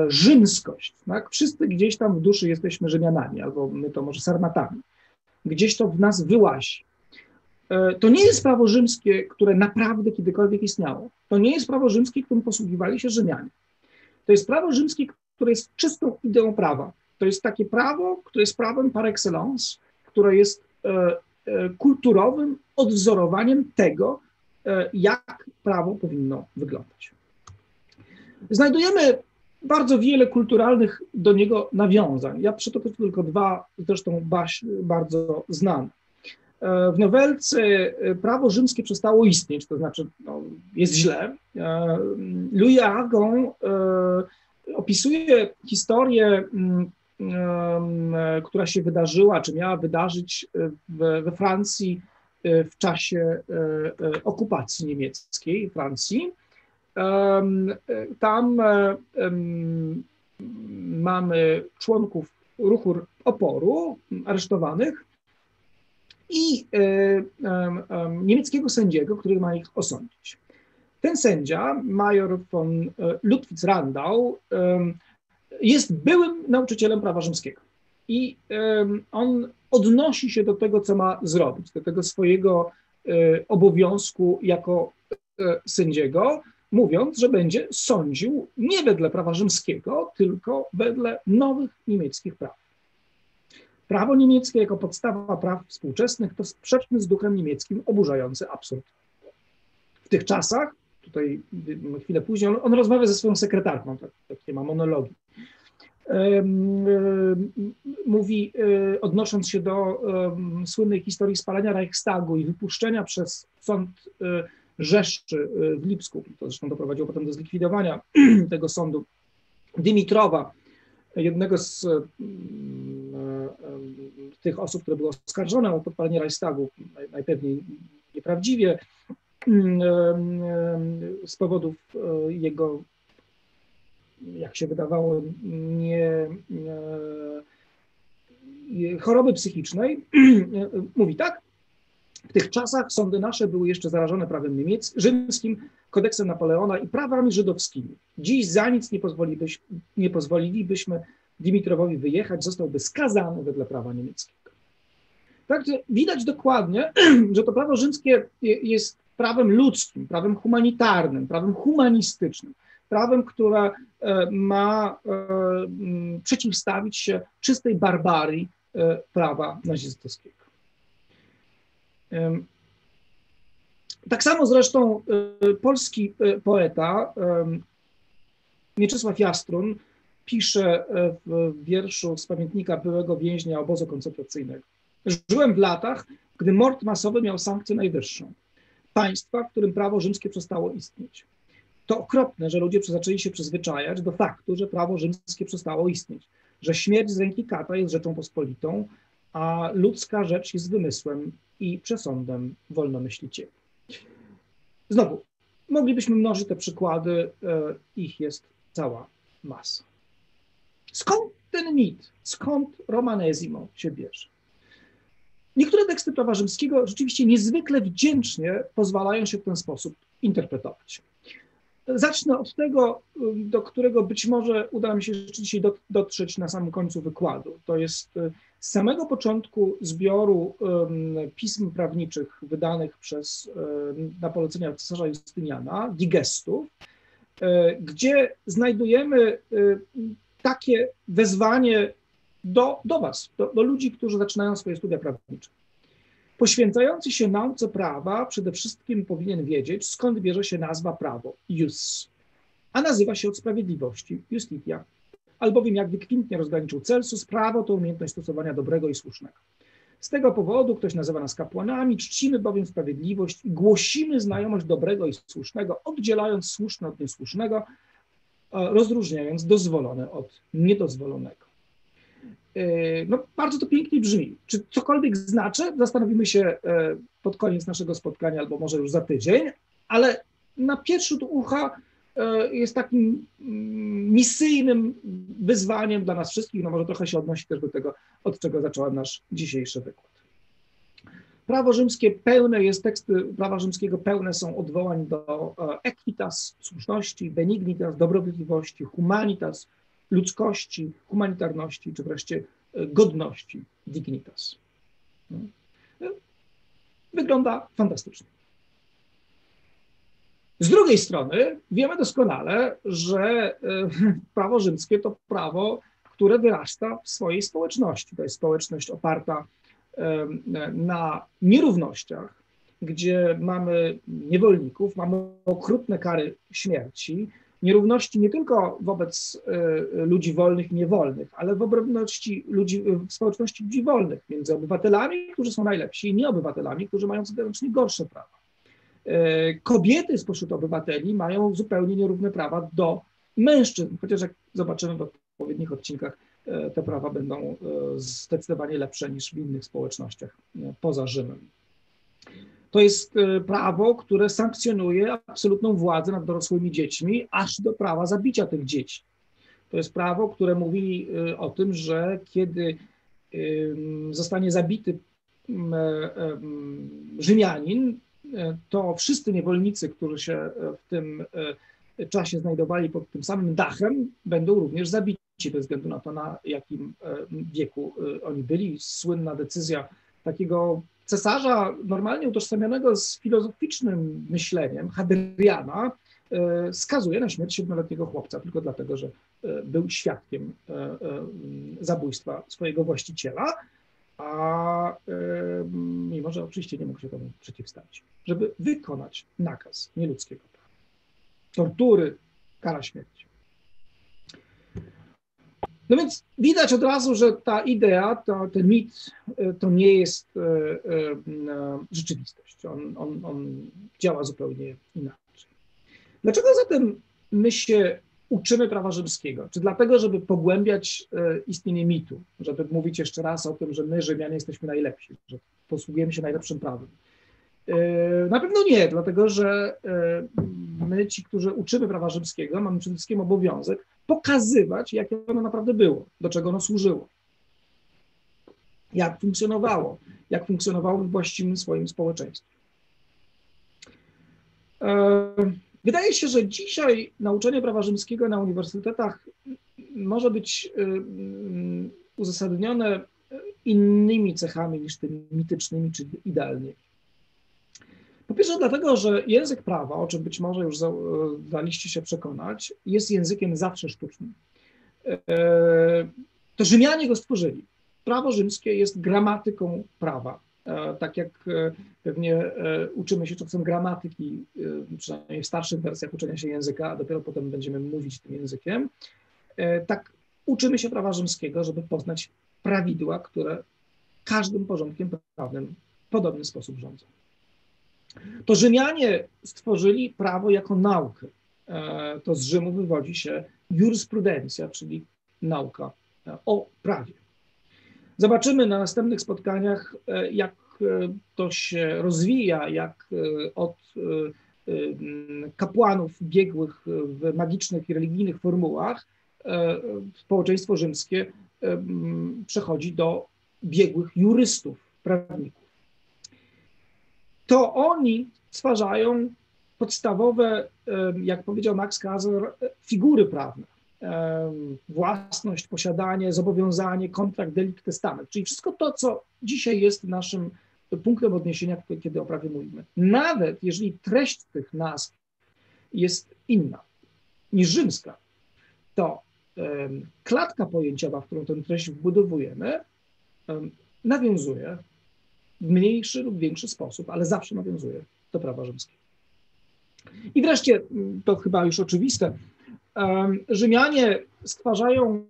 rzymskość. Tak? Wszyscy gdzieś tam w duszy jesteśmy Rzymianami, albo my to może Sarmatami. Gdzieś to w nas wyłazi. To nie jest prawo rzymskie, które naprawdę kiedykolwiek istniało. To nie jest prawo rzymskie, którym posługiwali się Rzymianie. To jest prawo rzymskie, które jest czystą ideą prawa. To jest takie prawo, które jest prawem par excellence, które jest e, e, kulturowym odwzorowaniem tego, e, jak prawo powinno wyglądać. Znajdujemy bardzo wiele kulturalnych do niego nawiązań. Ja przytoczę tylko dwa, zresztą bardzo znane. E, w nowelce e, prawo rzymskie przestało istnieć, to znaczy no, jest źle. E, Louis Aragon opisuje historię, mm, która się wydarzyła, czy miała wydarzyć we Francji w czasie okupacji niemieckiej Francji. Tam mamy członków ruchu oporu aresztowanych, i e, niemieckiego sędziego, który ma ich osądzić. Ten sędzia, major von e, Ludwig-Randau, jest byłym nauczycielem prawa rzymskiego. I on odnosi się do tego, co ma zrobić, do tego swojego e, obowiązku jako sędziego, mówiąc, że będzie sądził nie wedle prawa rzymskiego, tylko wedle nowych niemieckich praw. Prawo niemieckie jako podstawa praw współczesnych to sprzeczny z duchem niemieckim oburzający absurd. W tych czasach, tutaj chwilę później, on, on rozmawia ze swoją sekretarką, tak, takie ma monologi. mówi, odnosząc się do słynnej historii spalania Reichstagu i wypuszczenia przez sąd Rzeszczy w Lipsku, to zresztą doprowadziło potem do zlikwidowania tego sądu, Dymitrowa, jednego z tych osób, które były oskarżone o podpalenie Reichstagu, najpewniej nieprawdziwie, z powodów e, jego, jak się wydawało, nie, choroby psychicznej, mówi tak, w tych czasach sądy nasze były jeszcze zarażone prawem niemieckim, rzymskim, kodeksem Napoleona i prawami żydowskimi. Dziś za nic nie, pozwolibyś, nie pozwolilibyśmy Dimitrowowi wyjechać, zostałby skazany wedle prawa niemieckiego. Także widać dokładnie, że to prawo rzymskie jest prawem ludzkim, prawem humanitarnym, prawem humanistycznym, prawem, które e, ma e, przeciwstawić się czystej barbarii e, prawa nazistowskiego. Tak samo zresztą polski poeta Mieczysław Jastrun pisze w wierszu z pamiętnika byłego więźnia obozu koncentracyjnego. Żyłem w latach, gdy mord masowy miał sankcję najwyższą. Państwa, w którym prawo rzymskie przestało istnieć. To okropne, że ludzie zaczęli się przyzwyczajać do faktu, że prawo rzymskie przestało istnieć, że śmierć z ręki kata jest rzeczą pospolitą, a ludzka rzecz jest wymysłem i przesądem wolnomyślicieli. Znowu, moglibyśmy mnożyć te przykłady, e, ich jest cała masa. Skąd ten mit, skąd Romanesimo się bierze? Niektóre teksty prawa rzymskiego rzeczywiście niezwykle wdzięcznie pozwalają się w ten sposób interpretować. Zacznę od tego, do którego być może uda mi się dzisiaj dotrzeć na samym końcu wykładu. To jest y, z samego początku zbioru pism prawniczych wydanych przez, na polecenia cesarza Justyniana, digestów, y, gdzie znajdujemy y, takie wezwanie do, do Was, do, do ludzi, którzy zaczynają swoje studia prawnicze. Poświęcający się nauce prawa przede wszystkim powinien wiedzieć, skąd bierze się nazwa prawo, jus, a nazywa się od sprawiedliwości, justitia, albowiem jak wykwintnie rozgraniczył Celsus, prawo to umiejętność stosowania dobrego i słusznego. Z tego powodu ktoś nazywa nas kapłanami, czcimy bowiem sprawiedliwość i głosimy znajomość dobrego i słusznego, oddzielając słuszne od niesłusznego, rozróżniając dozwolone od niedozwolonego. E, no, bardzo to pięknie brzmi. Czy cokolwiek znaczy? Zastanowimy się e, pod koniec naszego spotkania, albo może już za tydzień, ale na pierwszy rzut ucha e, jest takim mm, misyjnym wyzwaniem dla nas wszystkich. No może trochę się odnosi też do tego, od czego zacząłem nasz dzisiejszy wykład. Prawo rzymskie pełne jest, teksty prawa rzymskiego pełne są odwołań do equitas, słuszności, benignitas, dobrotliwości, humanitas, ludzkości, humanitarności, czy wreszcie e, godności, dignitas. No. E, wygląda fantastycznie. Z drugiej strony wiemy doskonale, że e, prawo rzymskie to prawo, które wyrasta w swojej społeczności. To jest społeczność oparta na nierównościach, gdzie mamy niewolników, mamy okrutne kary śmierci, nierówności nie tylko wobec e, ludzi wolnych i niewolnych, ale w obecności ludzi, w społeczności ludzi wolnych, między obywatelami, którzy są najlepsi, i nieobywatelami, którzy mają znacznie gorsze prawa. E, kobiety spośród obywateli mają zupełnie nierówne prawa do mężczyzn, chociaż jak zobaczymy w odpowiednich odcinkach, te prawa będą zdecydowanie lepsze niż w innych społecznościach poza Rzymem. To jest e, prawo, które sankcjonuje absolutną władzę nad dorosłymi dziećmi, aż do prawa zabicia tych dzieci. To jest prawo, które mówi e, o tym, że kiedy zostanie zabity e, Rzymianin, to wszyscy niewolnicy, którzy się w tym czasie znajdowali pod tym samym dachem, będą również zabici bez względu na to, na jakim wieku oni byli. Słynna decyzja takiego cesarza normalnie utożsamianego z filozoficznym myśleniem, Hadriana, e, skazuje na śmierć siedmioletniego chłopca tylko dlatego, że e, był świadkiem e, zabójstwa swojego właściciela, a mimo, że oczywiście nie mógł się temu przeciwstawić, żeby wykonać nakaz nieludzkiego prawa. Tortury, kara śmierci. No więc widać od razu, że ta idea, ten mit to nie jest rzeczywistość. On, on, on działa zupełnie inaczej. Dlaczego zatem my się uczymy prawa rzymskiego? Czy dlatego, żeby pogłębiać istnienie mitu, żeby mówić jeszcze raz o tym, że my, Rzymianie, jesteśmy najlepsi, że posługujemy się najlepszym prawem? Na pewno nie, dlatego że my, ci, którzy uczymy prawa rzymskiego, mamy przede wszystkim obowiązek pokazywać, jakie ono naprawdę było, do czego ono służyło, jak funkcjonowało, jak funkcjonowało w właściwym swoim społeczeństwie. Wydaje się, że dzisiaj nauczanie prawa rzymskiego na uniwersytetach może być uzasadnione innymi cechami niż tymi mitycznymi czy idealnymi. Po pierwsze dlatego, że język prawa, o czym być może już daliście się przekonać, jest językiem zawsze sztucznym. To Rzymianie go stworzyli. Prawo rzymskie jest gramatyką prawa. Tak jak pewnie uczymy się czasem gramatyki, przynajmniej w starszych wersjach uczenia się języka, a dopiero potem będziemy mówić tym językiem, tak uczymy się prawa rzymskiego, żeby poznać prawidła, które każdym porządkiem prawnym w podobny sposób rządzą. To Rzymianie stworzyli prawo jako naukę. To z Rzymu wywodzi się jurysprudencja, czyli nauka o prawie. Zobaczymy na następnych spotkaniach, jak to się rozwija, jak od kapłanów biegłych w magicznych i religijnych formułach społeczeństwo rzymskie przechodzi do biegłych jurystów, prawników to oni stwarzają podstawowe, jak powiedział Max Kazor, figury prawne. Własność, posiadanie, zobowiązanie, kontrakt, delikt, testament, czyli wszystko to, co dzisiaj jest naszym punktem odniesienia, kiedy o prawie mówimy. Nawet jeżeli treść tych nazw jest inna niż rzymska, to klatka pojęciowa, w którą tę treść wbudowujemy, nawiązuje mniejszy lub większy sposób, ale zawsze nawiązuje do prawa rzymskiego. I wreszcie, mm, to chyba już oczywiste, Rzymianie stwarzają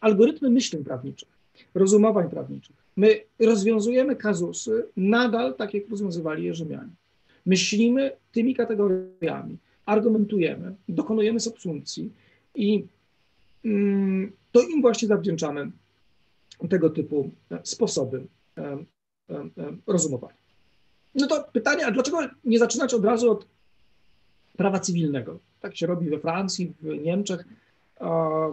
algorytmy myśleń prawniczych, rozumowań prawniczych. My rozwiązujemy kazusy nadal tak, jak rozwiązywali je Rzymianie. Myślimy tymi kategoriami, argumentujemy, dokonujemy subsumpcji i mm, to im właśnie zawdzięczamy tego typu sposoby rozumowania. No to pytanie, a dlaczego nie zaczynać od razu od prawa cywilnego? Tak się robi we Francji, w Niemczech,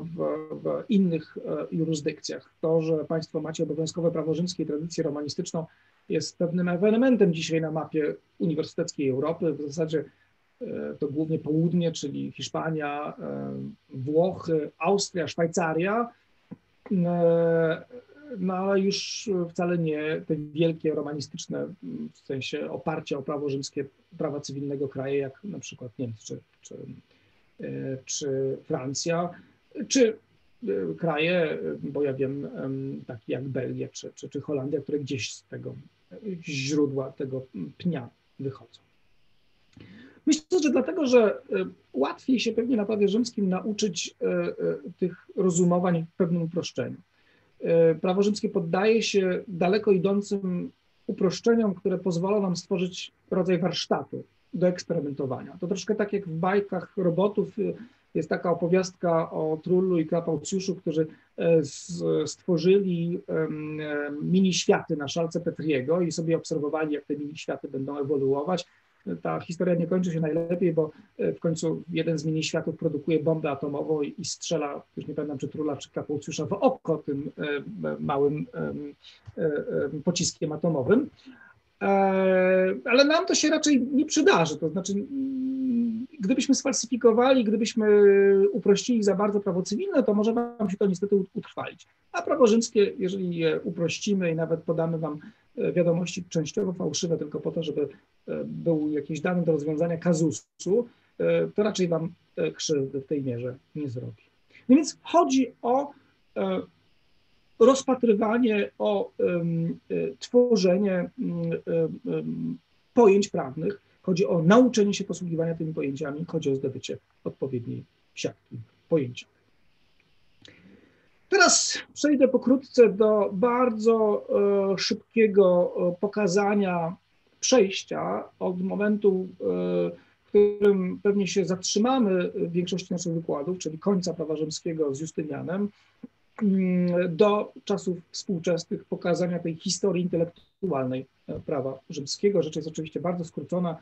w, w innych e, jurysdykcjach. To, że Państwo macie obowiązkowe prawo rzymskie i tradycję romanistyczną, jest pewnym elementem dzisiaj na mapie uniwersyteckiej Europy. W zasadzie e, to głównie południe, czyli Hiszpania, e, Włochy, Austria, Szwajcaria no ale już wcale nie te wielkie romanistyczne, w sensie oparcia o prawo rzymskie, prawa cywilnego kraje, jak na przykład Niemcy czy, czy, e, czy Francja, czy e, kraje, bo ja wiem, takie jak Belgia czy, czy, czy Holandia, które gdzieś z tego źródła tego pnia wychodzą. Myślę, że dlatego, że e, łatwiej się pewnie na prawie rzymskim nauczyć tych rozumowań w pewnym uproszczeniu. E, prawo rzymskie poddaje się daleko idącym uproszczeniom, które pozwolą nam stworzyć rodzaj warsztatu do eksperymentowania. To troszkę tak jak w bajkach robotów jest taka opowiastka o Trullu i Klapaucjuszu, którzy e, stworzyli mini światy na szalce Petriego i sobie obserwowali, jak te mini światy będą ewoluować ta historia nie kończy się najlepiej, bo e, w końcu jeden z mini światów produkuje bombę atomową i strzela, już nie pamiętam czy Trula, czy Kapłciusza, w oko tym e, małym e, pociskiem atomowym. Ale nam to się raczej nie przydarzy. To znaczy, gdybyśmy sfalsyfikowali, gdybyśmy uprościli za bardzo prawo cywilne, to może wam się to niestety utrwalić. A prawo rzymskie, jeżeli je uprościmy i nawet podamy wam wiadomości częściowo fałszywe, tylko po to, żeby był jakiś dany do rozwiązania kazusu, e, to raczej wam krzywdy w tej mierze nie zrobi. No więc chodzi o rozpatrywanie, o tworzenie pojęć prawnych, Chodzi o nauczenie się posługiwania tymi pojęciami, chodzi o zdobycie odpowiedniej siatki pojęcia. Teraz przejdę pokrótce do bardzo e, szybkiego e, pokazania przejścia od momentu, e, w którym pewnie się zatrzymamy w większości naszych wykładów, czyli końca prawa rzymskiego z Justynianem, mm, do czasów współczesnych, pokazania tej historii intelektualnej prawa rzymskiego. Rzecz jest oczywiście bardzo skrócona.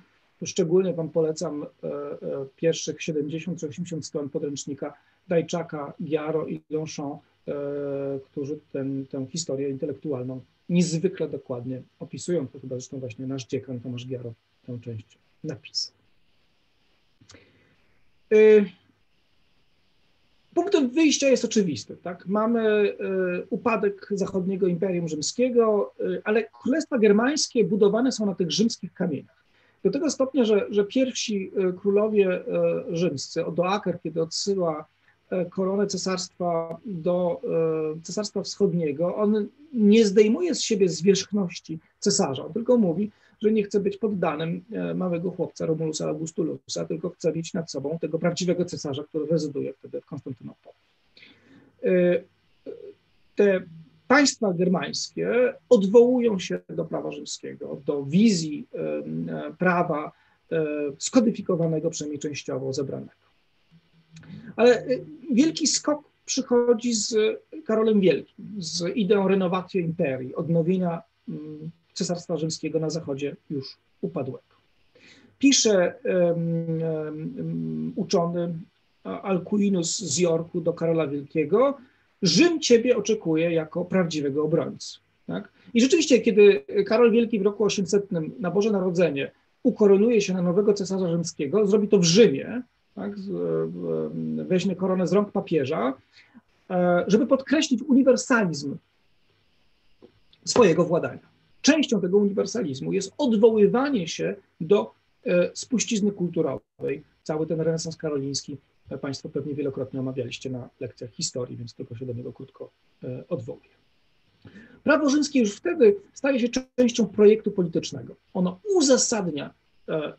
Szczególnie Wam polecam pierwszych 70-80 stron podręcznika Dajczaka, Giaro i Longchamp, E, którzy ten, tę historię intelektualną niezwykle dokładnie opisują. To chyba zresztą właśnie nasz dziekan Tomasz Giaro tę część napisał. E, punktem wyjścia jest oczywisty. Tak? Mamy e, upadek zachodniego Imperium Rzymskiego, ale królestwa germańskie budowane są na tych rzymskich kamieniach. Do tego stopnia, że, że pierwsi królowie rzymscy, Odoaker, kiedy odsyła E, koronę cesarstwa do e, cesarstwa wschodniego, on nie zdejmuje z siebie zwierzchności cesarza, tylko mówi, że nie chce być poddanym e, małego chłopca Romulusa Augustulusa, tylko chce mieć nad sobą tego prawdziwego cesarza, który rezyduje wtedy w Konstantynopolu. Te państwa germańskie odwołują się do prawa rzymskiego, do wizji prawa skodyfikowanego, przynajmniej częściowo zebranego. Ale y, wielki skok przychodzi z Karolem Wielkim, z ideą renowacji imperii, odnowienia mm, Cesarstwa Rzymskiego na zachodzie już upadłego. Pisze um, um, uczony Alcuinus z Jorku do Karola Wielkiego, Rzym ciebie oczekuje jako prawdziwego obrońcy. Tak? I rzeczywiście, kiedy Karol Wielki w roku 800 na Boże Narodzenie ukoronuje się na nowego cesarza rzymskiego, zrobi to w Rzymie, tak, weźmie koronę z rąk papieża, e, żeby podkreślić uniwersalizm swojego władania. Częścią tego uniwersalizmu jest odwoływanie się do e, spuścizny kulturowej. Cały ten renesans karoliński e, Państwo pewnie wielokrotnie omawialiście na lekcjach historii, więc tylko się do niego krótko odwołuję. Prawo rzymskie już wtedy staje się częścią projektu politycznego. Ono uzasadnia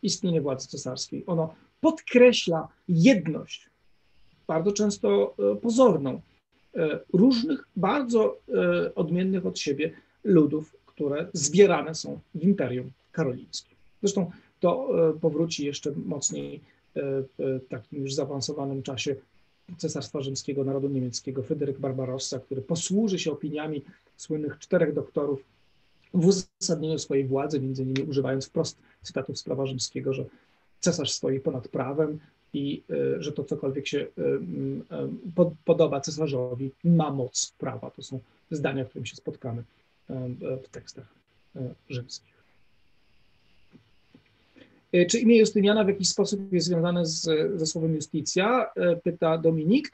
istnienie władzy cesarskiej. Ono podkreśla jedność, bardzo często e, pozorną, e, różnych, bardzo e, odmiennych od siebie ludów, które zbierane są w Imperium Karolińskim. Zresztą to powróci jeszcze mocniej w takim już zaawansowanym czasie Cesarstwa Rzymskiego Narodu Niemieckiego Fryderyk Barbarossa, który posłuży się opiniami słynnych czterech doktorów w uzasadnieniu swojej władzy, między innymi używając wprost cytatów z prawa rzymskiego, że cesarz stoi ponad prawem i e, że to cokolwiek się e, e, podoba cesarzowi, ma moc prawa. To są zdania, którym się spotkamy w tekstach rzymskich. Czy imię Justyniana w jakiś sposób jest związane z, ze słowem justicja? Pyta Dominik.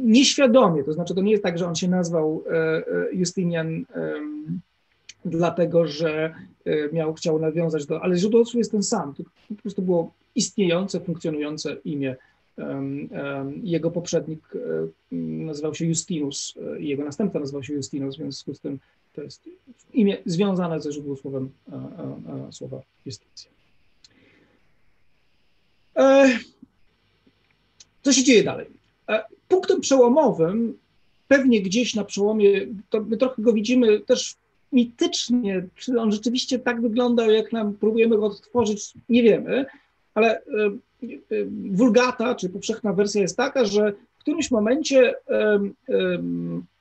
Nieświadomie, to znaczy to nie jest tak, że on się nazwał Justynian dlatego że e, miał, chciał nawiązać do, ale źródło jest ten sam, to po prostu było istniejące, funkcjonujące imię. Jego poprzednik e, nazywał się Justinus e, i jego następca nazywał się Justinus, w związku z tym to jest imię związane ze źródłosłowem słowa justicja. Co się dzieje dalej? Punktem przełomowym, pewnie gdzieś na przełomie, to my trochę go widzimy też mitycznie, czy on rzeczywiście tak wyglądał, jak nam próbujemy go odtworzyć, nie wiemy, ale e, e, wulgata, czy powszechna wersja jest taka, że w którymś momencie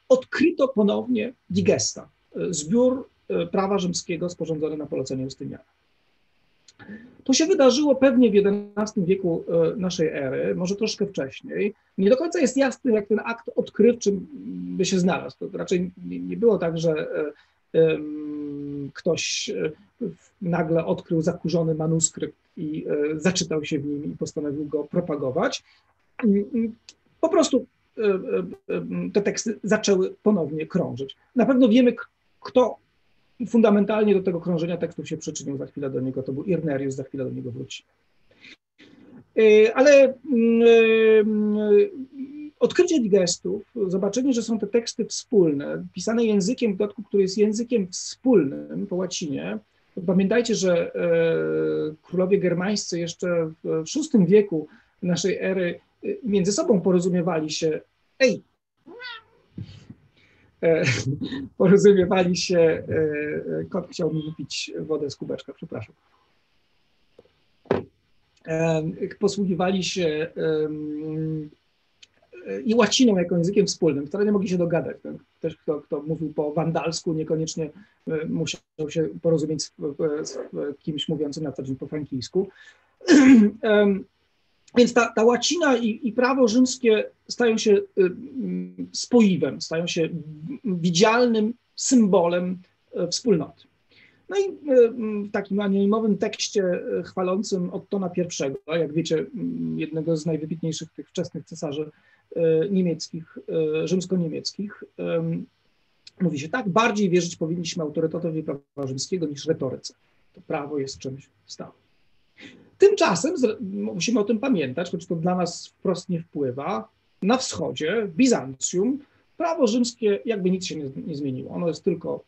odkryto ponownie digesta, e, zbiór prawa rzymskiego sporządzony na polecenie Justyniana. To się wydarzyło pewnie w XI wieku naszej ery, może troszkę wcześniej. Nie do końca jest jasne, jak ten akt odkrywczy by się znalazł. To raczej nie było tak, że ktoś e, nagle odkrył zakurzony manuskrypt i e, zaczytał się w nim i postanowił go propagować. Po prostu e, te teksty zaczęły ponownie krążyć. Na pewno wiemy, kto fundamentalnie do tego krążenia tekstów się przyczynił. Za chwilę do niego to był Irnerius, za chwilę do niego wróci. Ale Odkrycie digestów, zobaczenie, że są te teksty wspólne, pisane językiem w dodatku, który jest językiem wspólnym po łacinie. Pamiętajcie, że e, królowie germańscy jeszcze w VI wieku naszej ery e, między sobą porozumiewali się, ej, porozumiewali się, kot chciał mi wypić wodę z kubeczka, przepraszam. Posługiwali się i łaciną jako językiem wspólnym. Wcale nie mogli się dogadać. Ktoś, kto, kto mówił po wandalsku, niekoniecznie musiał się porozumieć z, z kimś mówiącym na co dzień po frankijsku. Więc ta, ta łacina i, i, prawo rzymskie stają się mm, spoiwem, stają się widzialnym symbolem e, wspólnoty. No i e, w takim anonimowym tekście e, chwalącym Ottona I, jak wiecie, jednego z najwybitniejszych tych wczesnych cesarzy niemieckich, rzymsko-niemieckich, mówi się tak, bardziej wierzyć powinniśmy autorytetowi prawa rzymskiego niż retoryce. To prawo jest czymś stałym. Tymczasem, musimy o tym pamiętać, choć to dla nas wprost nie wpływa, na wschodzie, w Bizancjum, prawo rzymskie jakby nic się nie, nie zmieniło. Ono jest tylko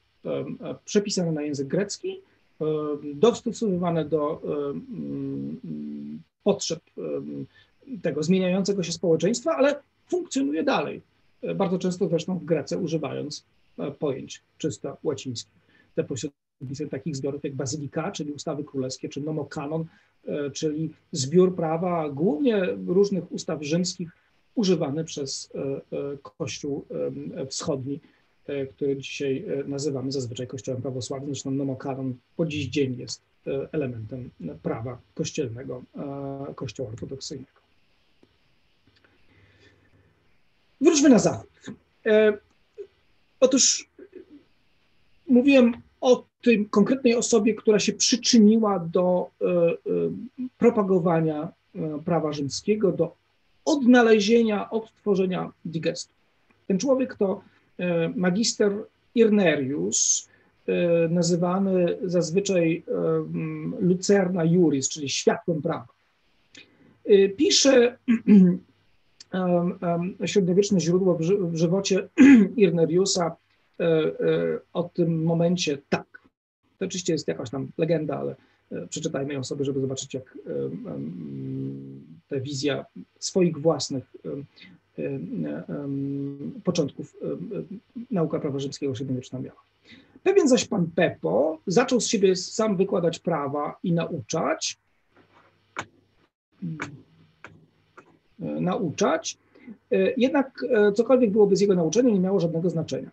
przepisane na język grecki, um, dostosowywane do um, potrzeb tego zmieniającego się społeczeństwa, ale funkcjonuje dalej. Bardzo często zresztą w Grece używając e, pojęć czysto łacińskich. Te pośrednictwem takich zbiorów jak bazylika, czyli ustawy królewskie, czy nomokanon, E, czyli zbiór prawa, głównie różnych ustaw rzymskich, używany przez e, e, Kościół Wschodni, który dzisiaj nazywamy zazwyczaj Kościołem prawosławnym. Zresztą nomokanon po dziś dzień jest elementem prawa kościelnego Kościoła ortodoksyjnego. Wróćmy na zachód. Otóż mówiłem o tej konkretnej osobie, która się przyczyniła do e, e, propagowania e, prawa rzymskiego, do odnalezienia, odtworzenia digestu. Ten człowiek to magister Irnerius, nazywany zazwyczaj Lucerna Juris, czyli światłem prawa. Pisze średniowieczne źródło w żywocie Irneriusa o tym momencie tak. To oczywiście jest jakaś tam legenda, ale e, przeczytajmy ją sobie, żeby zobaczyć, jak e, ta wizja swoich własnych e, początków nauka prawa rzymskiego średniowieczna miała. Pewien zaś pan Pepo zaczął z siebie sam wykładać prawa i nauczać, nauczać, jednak cokolwiek byłoby z jego nauczeniem nie miało żadnego znaczenia.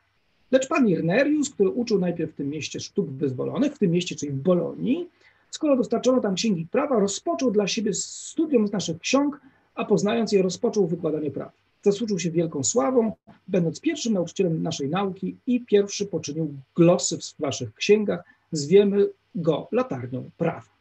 Lecz pan Irnerius, który uczył najpierw w tym mieście sztuk wyzwolonych, w tym mieście, czyli w Bolonii, skoro dostarczono tam księgi prawa, rozpoczął dla siebie studium z naszych ksiąg, a poznając je rozpoczął wykładanie praw. Zasłużył się wielką sławą, będąc pierwszym nauczycielem naszej nauki i pierwszy poczynił glosy w waszych księgach, zwiemy go latarnią prawa.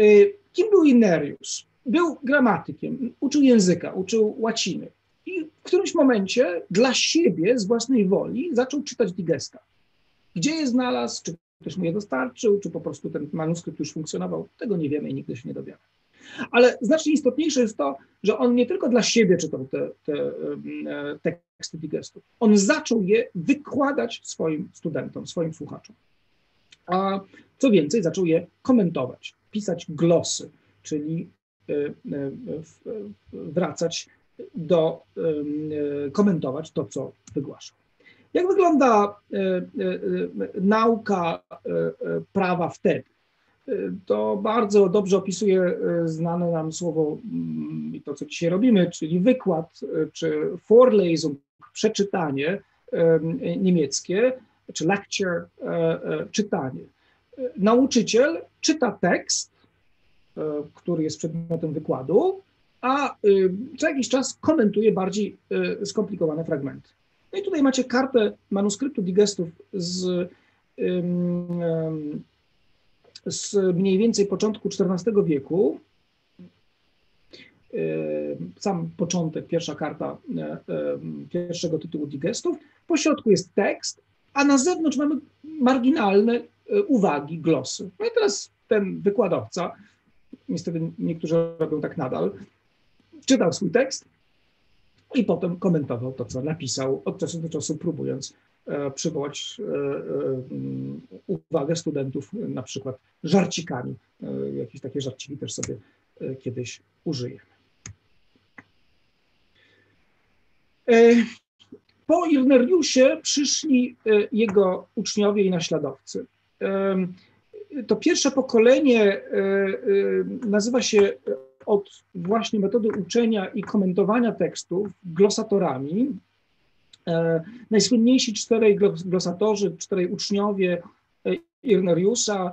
Y, kim był Inerius? Był gramatykiem, uczył języka, uczył łaciny. I w którymś momencie dla siebie, z własnej woli, zaczął czytać digesta. Gdzie je znalazł, czy ktoś mu je dostarczył, czy po prostu ten manuskrypt już funkcjonował, tego nie wiemy i nigdy się nie dowiemy. Ale znacznie istotniejsze jest to, że on nie tylko dla siebie czytał te, te, te teksty digestów, on zaczął je wykładać swoim studentom, swoim słuchaczom. A co więcej, zaczął je komentować, pisać glosy, czyli e, e, wracać do komentować to, co wygłaszał. Jak wygląda e, e, nauka e, prawa wtedy? To bardzo dobrze opisuje znane nam słowo mm, i to, co dzisiaj robimy, czyli wykład czy Vorlesung, przeczytanie niemieckie, czy lecture, czytanie. Nauczyciel czyta tekst, który jest przedmiotem wykładu, a co jakiś czas komentuje bardziej skomplikowane fragmenty. No i tutaj macie kartę manuskryptu digestów z, z mniej więcej początku XIV wieku. Y, sam początek, pierwsza karta pierwszego tytułu digestów. Po środku jest tekst, a na zewnątrz mamy marginalne uwagi, glosy. No i teraz ten wykładowca, niestety niektórzy robią tak nadal, czytał swój tekst i potem komentował to, co napisał, od czasu do czasu próbując e, przywołać e, e, uwagę studentów na przykład żarcikami. Jakieś takie żarciki też sobie kiedyś użyjemy. Po Irneriusie przyszli jego uczniowie i naśladowcy. To pierwsze pokolenie nazywa się od właśnie metody uczenia i komentowania tekstów glosatorami. Najsłynniejsi czterej glosatorzy, czterej uczniowie Irneriusa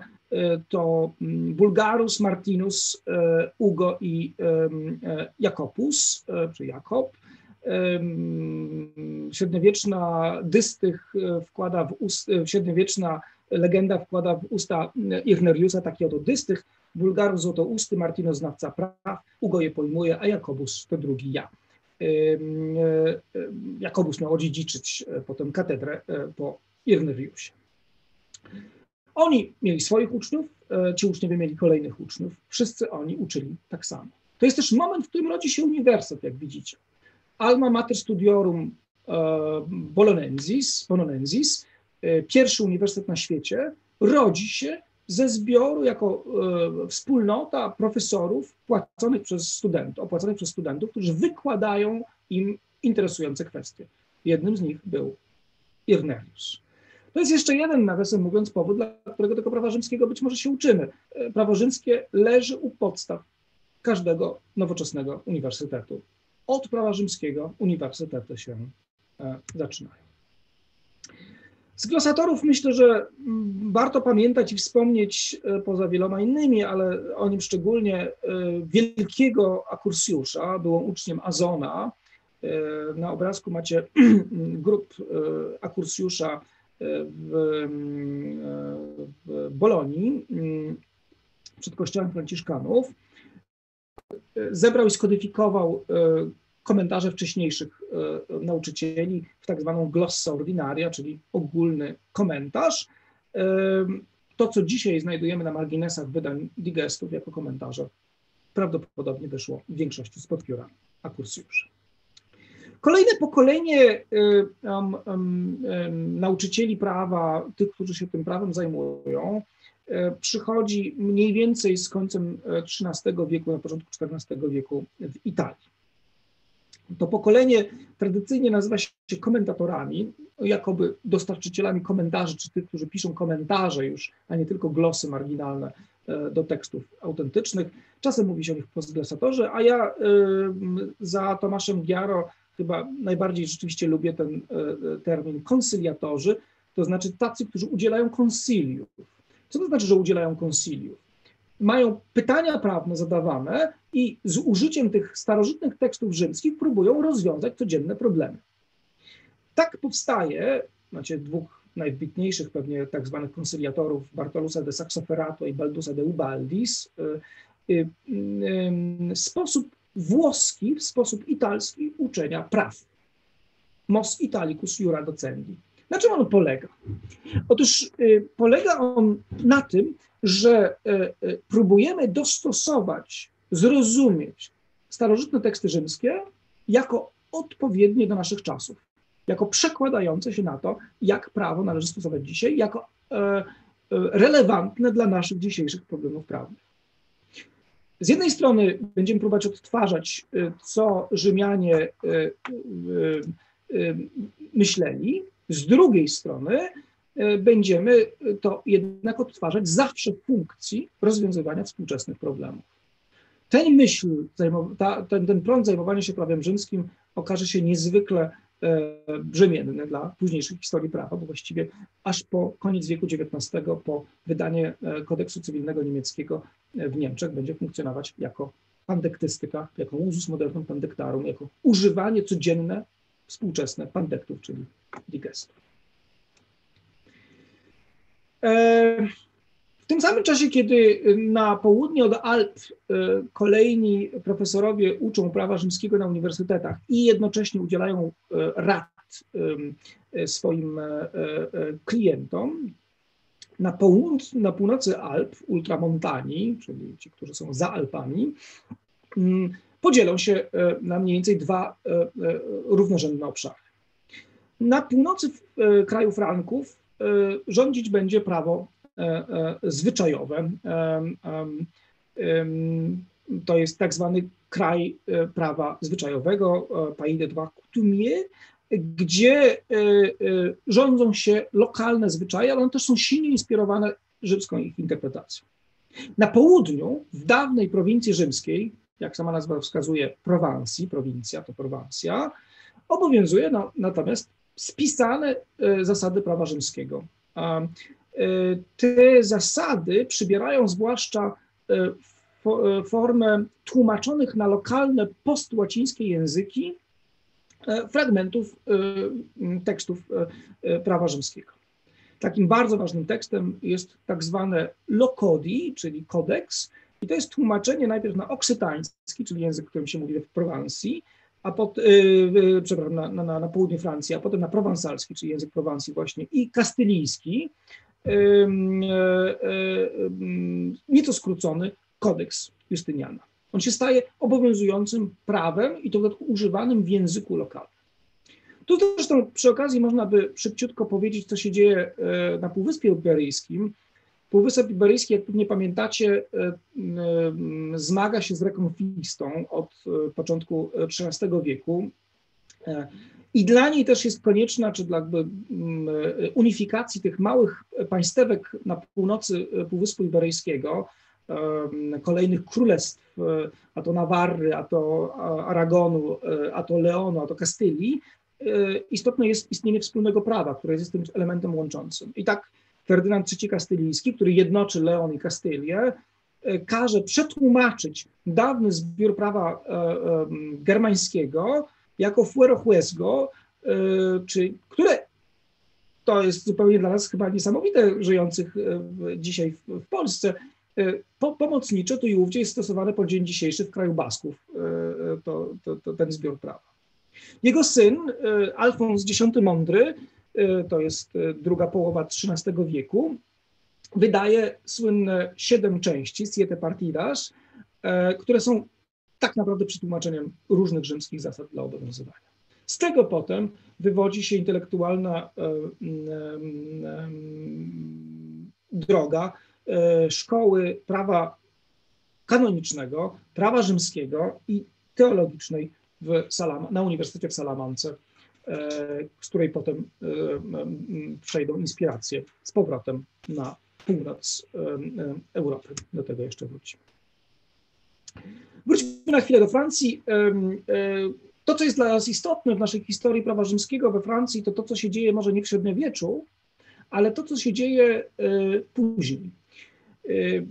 to mm, Bulgarus, Martinus, Ugo i Jakopus, czy Jakob średniowieczna dystych e, wkłada w e, średniowieczna legenda wkłada w usta Irneriusa taki oto dystych, Bulgarus złotousty, Martino znawca praw, Ugo je pojmuje, a Jakobus to drugi ja. E, Jakobus miał odziedziczyć potem katedrę po Irneriusie. Oni mieli swoich uczniów, ci uczniowie mieli kolejnych uczniów, wszyscy oni uczyli tak samo. To jest też moment, w którym rodzi się uniwersytet, jak widzicie. Alma Mater Studiorum e, Bolonensis, Bolonensis, e, pierwszy uniwersytet na świecie, rodzi się ze zbioru jako e, wspólnota profesorów płaconych przez studentów, opłaconych przez studentów, którzy wykładają im interesujące kwestie. Jednym z nich był Irnerius. To jest jeszcze jeden, nawiasem mówiąc, powód, dla którego tego prawa rzymskiego być może się uczymy. Prawo rzymskie leży u podstaw każdego nowoczesnego uniwersytetu od prawa rzymskiego uniwersytety się e, zaczynają. Z glosatorów myślę, że mm, warto pamiętać i wspomnieć e, poza wieloma innymi, ale o nim szczególnie e, wielkiego Akursjusza, był uczniem Azona. Na obrazku macie grup Akursjusza w, w Bolonii przed kościołem Franciszkanów zebrał i skodyfikował e, komentarze wcześniejszych e, nauczycieli w tak zwaną glossa ordinaria, czyli ogólny komentarz. E, to, co dzisiaj znajdujemy na marginesach wydań digestów jako komentarze, prawdopodobnie wyszło w większości spod pióra Akursjusza. Kolejne pokolenie um, um, nauczycieli prawa, tych, którzy się tym prawem zajmują, przychodzi mniej więcej z końcem XIII wieku, na początku XIV wieku w Italii. To pokolenie tradycyjnie nazywa się komentatorami, jakoby dostarczycielami komentarzy, czy tych, którzy piszą komentarze już, a nie tylko glosy marginalne e, do tekstów autentycznych. Czasem mówi się o nich postglosatorzy, a ja za Tomaszem Giaro chyba najbardziej rzeczywiście lubię ten termin konsyliatorzy, to znaczy tacy, którzy udzielają konsyliów co to znaczy, że udzielają konsiliów? Mają pytania prawne zadawane i z użyciem tych starożytnych tekstów rzymskich próbują rozwiązać codzienne problemy. Tak powstaje, macie dwóch najwybitniejszych pewnie tak zwanych konsyliatorów, Bartolusa de Saxoferato i Baldusa de Ubaldis, y, y, y, sposób włoski, w sposób italski uczenia praw. Mos italicus jura docendi. Na czym on polega? Otóż y, polega on na tym, że y, y, próbujemy dostosować, zrozumieć starożytne teksty rzymskie jako odpowiednie do naszych czasów, jako przekładające się na to, jak prawo należy stosować dzisiaj, jako e, e, relevantne dla naszych dzisiejszych problemów prawnych. Z jednej strony będziemy próbować odtwarzać, co Rzymianie myśleli, z drugiej strony e, będziemy to jednak odtwarzać zawsze w funkcji rozwiązywania współczesnych problemów. Ten myśl, ta, ten, ten prąd zajmowania się prawem rzymskim okaże się niezwykle e, brzemienny dla późniejszej historii prawa, bo właściwie aż po koniec wieku XIX, po wydanie e, kodeksu cywilnego niemieckiego w Niemczech będzie funkcjonować jako pandektystyka, jako uzus modernum pandektarum, jako używanie codzienne współczesne pandektów, czyli digestów. E, w tym samym czasie, kiedy na południe od Alp e, kolejni profesorowie uczą prawa rzymskiego na uniwersytetach i jednocześnie udzielają e, rad swoim klientom, na, połud- na północy Alp, ultramontani, czyli ci, którzy są za Alpami, podzielą się na mniej więcej dwa równorzędne obszary. Na północy kraju Franków rządzić będzie prawo zwyczajowe. To jest tak zwany kraj prawa zwyczajowego, pays de droit coutumier, gdzie rządzą się lokalne zwyczaje, ale one też są silnie inspirowane rzymską ich interpretacją. Na południu, w dawnej prowincji rzymskiej, jak sama nazwa wskazuje, Prowansji, prowincja to Prowansja, obowiązuje no, natomiast spisane zasady prawa rzymskiego. Te zasady przybierają zwłaszcza formę tłumaczonych na lokalne postłacińskie języki e, fragmentów e, tekstów e, prawa rzymskiego. Takim bardzo ważnym tekstem jest tak zwane lokodi, czyli kodeks, i to jest tłumaczenie najpierw na oksytański, czyli język, którym się mówi w Prowansji, a pot, yy, przepraszam, na, na, na południe Francji, a potem na prowansalski, czyli język Prowansji właśnie, i kastylijski, yy, yy, nieco skrócony, kodeks Justyniana. On się staje obowiązującym prawem i to używanym w języku lokalnym. Tu zresztą przy okazji można by szybciutko powiedzieć, co się dzieje e, na Półwyspie Iberyjskim. Półwysep Iberyjski, jak pewnie pamiętacie, e, zmaga się z rekonfistą od e, początku XIII wieku. I dla niej też jest konieczna, czy dla unifikacji tych małych państewek na północy Półwyspu Iberyjskiego, kolejnych królestw, e, a to Nawarry, a to Aragonu, e, a to Leonu, a to Kastylii, e, istotne jest istnienie wspólnego prawa, które jest tym elementem łączącym. I tak Ferdynand III Kastylijski, który jednoczy Leon i Kastylię, każe przetłumaczyć dawny zbiór prawa germańskiego jako fuero huesgo, czy, które to jest zupełnie dla nas chyba niesamowite, żyjących dzisiaj w Polsce, E, po, pomocnicze tu i ówdzie jest stosowane po dzień dzisiejszy w kraju Basków, e, e, to, to, to ten zbiór prawa. Jego syn, Alfons X Mądry, to jest druga połowa XIII wieku, wydaje słynne siedem części, Siete Partidas, które są tak naprawdę przetłumaczeniem różnych rzymskich zasad dla obowiązywania. Z tego potem wywodzi się intelektualna droga E, szkoły prawa kanonicznego, prawa rzymskiego i teologicznej w Salam, na Uniwersytecie w Salamance, e, z której potem e, przejdą inspiracje z powrotem na północ Europy. Do tego jeszcze wrócimy. Wróćmy na chwilę do Francji. To, co jest dla nas istotne w naszej historii prawa rzymskiego we Francji, to to, co się dzieje może nie w średniowieczu, ale to, co się dzieje później. Y,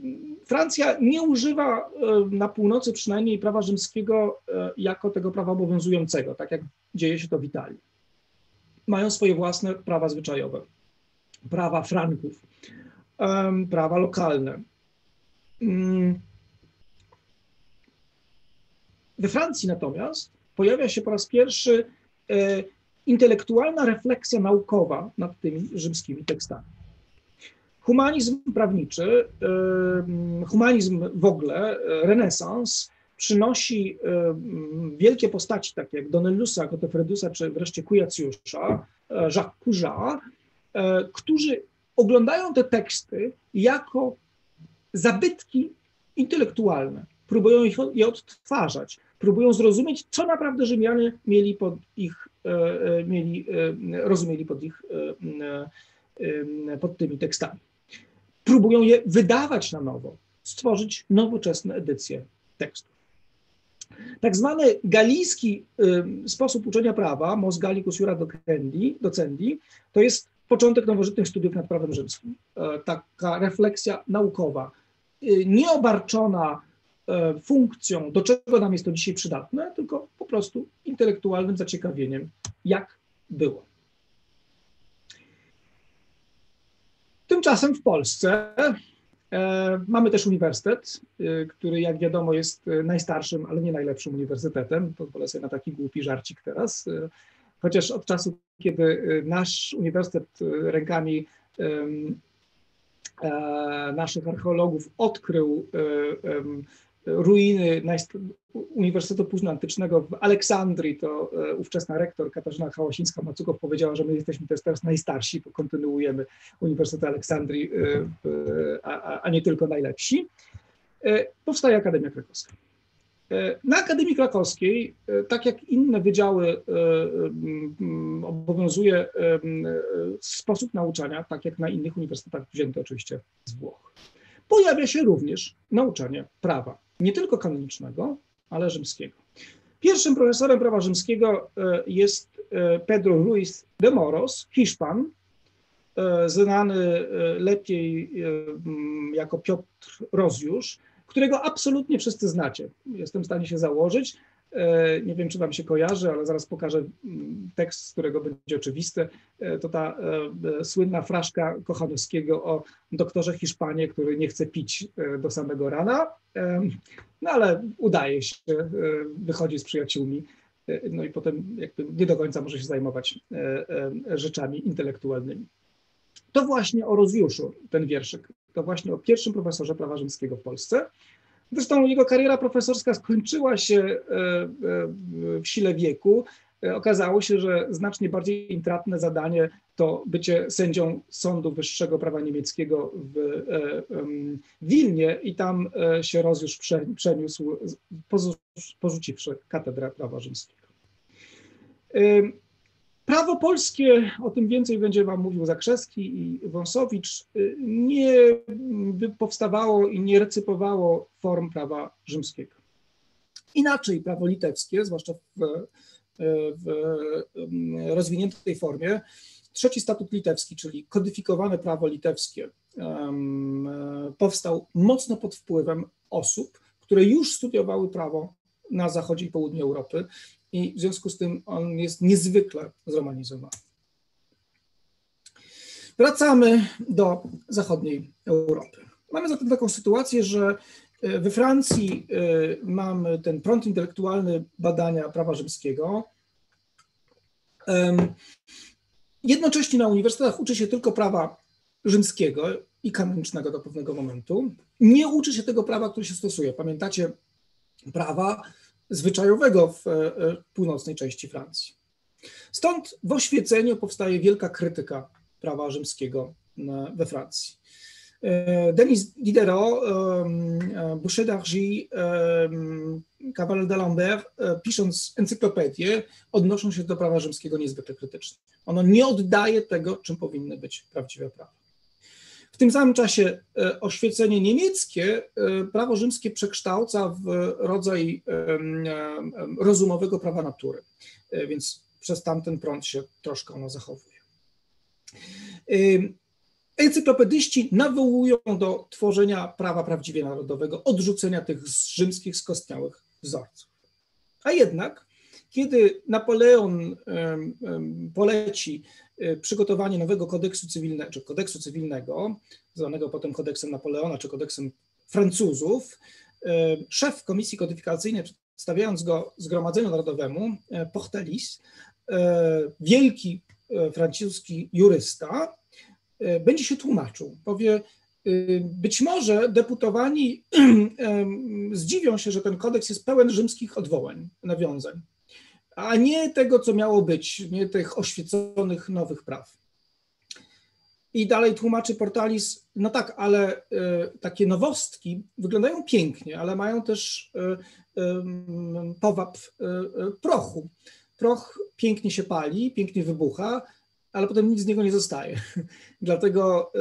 Francja nie używa y, na północy przynajmniej prawa rzymskiego y, jako tego prawa obowiązującego, tak jak dzieje się to w Italii. Mają swoje własne prawa zwyczajowe, prawa franków, prawa lokalne. Mm. We Francji natomiast pojawia się po raz pierwszy intelektualna refleksja naukowa nad tymi rzymskimi tekstami. Humanizm prawniczy, humanizm w ogóle, e, renesans przynosi wielkie postaci, takie jak Donellusa, Godefredusa, czy wreszcie Kujacjusza, e, Jacques Couja, e, którzy oglądają te teksty jako zabytki intelektualne, próbują ich, je odtwarzać, próbują zrozumieć, co naprawdę Rzymianie mieli pod ich, mieli, rozumieli pod ich, pod tymi tekstami próbują je wydawać na nowo, stworzyć nowoczesne edycje tekstów. Tak zwany galijski sposób uczenia prawa, mos gallicus jura docendi, docendi, to jest początek nowożytnych studiów nad prawem rzymskim. E, taka refleksja naukowa, y, nieobarczona e, funkcją, do czego nam jest to dzisiaj przydatne, tylko po prostu intelektualnym zaciekawieniem, jak było. Tymczasem w Polsce e, mamy też uniwersytet, e, który jak wiadomo jest e, najstarszym, ale nie najlepszym uniwersytetem. Pozwolę sobie na taki głupi żarcik teraz. Chociaż od czasu, kiedy nasz uniwersytet rękami naszych archeologów odkrył ruiny Uniwersytetu Późnoantycznego w Aleksandrii, to e, ówczesna rektor Katarzyna Hałasińska-Macukow powiedziała, że my jesteśmy też teraz najstarsi, bo kontynuujemy Uniwersytet Aleksandrii, e, a, a nie tylko najlepsi. E, powstaje Akademia Krakowska. Na Akademii Krakowskiej, tak jak inne wydziały, obowiązuje sposób nauczania, tak jak na innych uniwersytetach, wzięty oczywiście z Włoch. Pojawia się również nauczanie prawa, nie tylko kanonicznego, ale rzymskiego. Pierwszym profesorem prawa rzymskiego jest Pedro Ruiz de Moros, Hiszpan, znany lepiej jako Piotr Rozjusz, którego absolutnie wszyscy znacie. Jestem w stanie się założyć. E, nie wiem, czy Wam się kojarzy, ale zaraz pokażę mm, tekst, z którego będzie oczywisty. E, to ta e, słynna fraszka Kochanowskiego o doktorze Hiszpanie, który nie chce pić do samego rana, no ale udaje się, wychodzi z przyjaciółmi, no i potem jakby nie do końca może się zajmować rzeczami intelektualnymi. To właśnie o Rozjuszu ten wierszyk to właśnie o pierwszym profesorze prawa rzymskiego w Polsce. Zresztą jego kariera profesorska skończyła się e, e, w sile wieku. E, okazało się, że znacznie bardziej intratne zadanie to bycie sędzią Sądu Wyższego Prawa Niemieckiego w Wilnie i tam się rozjusz przeniósł, porzuciwszy katedrę prawa rzymskiego. Prawo polskie, o tym więcej będzie Wam mówił Zakrzewski i Wąsowicz, y, nie powstawało i nie recypowało form prawa rzymskiego. Inaczej prawo litewskie, zwłaszcza w, w rozwiniętej formie, trzeci statut litewski, czyli kodyfikowane prawo litewskie, powstał mocno pod wpływem osób, które już studiowały prawo na zachodzie i południu Europy i w związku z tym on jest niezwykle zromanizowany. Wracamy do zachodniej Europy. Mamy zatem taką sytuację, że e, we Francji e, mamy ten prąd intelektualny badania prawa rzymskiego. Jednocześnie na uniwersytetach uczy się tylko prawa rzymskiego i kanonicznego do pewnego momentu. Nie uczy się tego prawa, które się stosuje. Pamiętacie prawa zwyczajowego w e, e, północnej części Francji. Stąd w oświeceniu powstaje wielka krytyka prawa rzymskiego we Francji. E, Denis Diderot, Boucher d'Argy, Cabral d'Alembert, pisząc encyklopedię, odnoszą się do prawa rzymskiego niezwykle krytycznie. Ono nie oddaje tego, czym powinny być prawdziwe prawa. Tym samym czasie e, oświecenie niemieckie e, prawo rzymskie przekształca w rodzaj rozumowego prawa natury, e, więc przez tamten prąd się troszkę ono zachowuje. Encyklopedyści nawołują do tworzenia prawa prawdziwie narodowego, odrzucenia tych rzymskich skostniałych wzorców. A jednak, kiedy Napoleon poleci Y, przygotowanie nowego kodeksu cywilnego, czy kodeksu cywilnego, zwanego potem kodeksem Napoleona, czy kodeksem Francuzów, y, szef komisji kodyfikacyjnej, przedstawiając go Zgromadzeniu Narodowemu, y, Portelis, wielki francuski jurysta, będzie się tłumaczył. Powie, być może deputowani zdziwią się, że ten kodeks jest pełen rzymskich odwołań, nawiązań a nie tego, co miało być, nie tych oświeconych nowych praw. I dalej tłumaczy Portalis, no tak, ale y, takie nowostki wyglądają pięknie, ale mają też y, y, powab prochu. Proch pięknie się pali, pięknie wybucha, ale potem nic z niego nie zostaje. Dlatego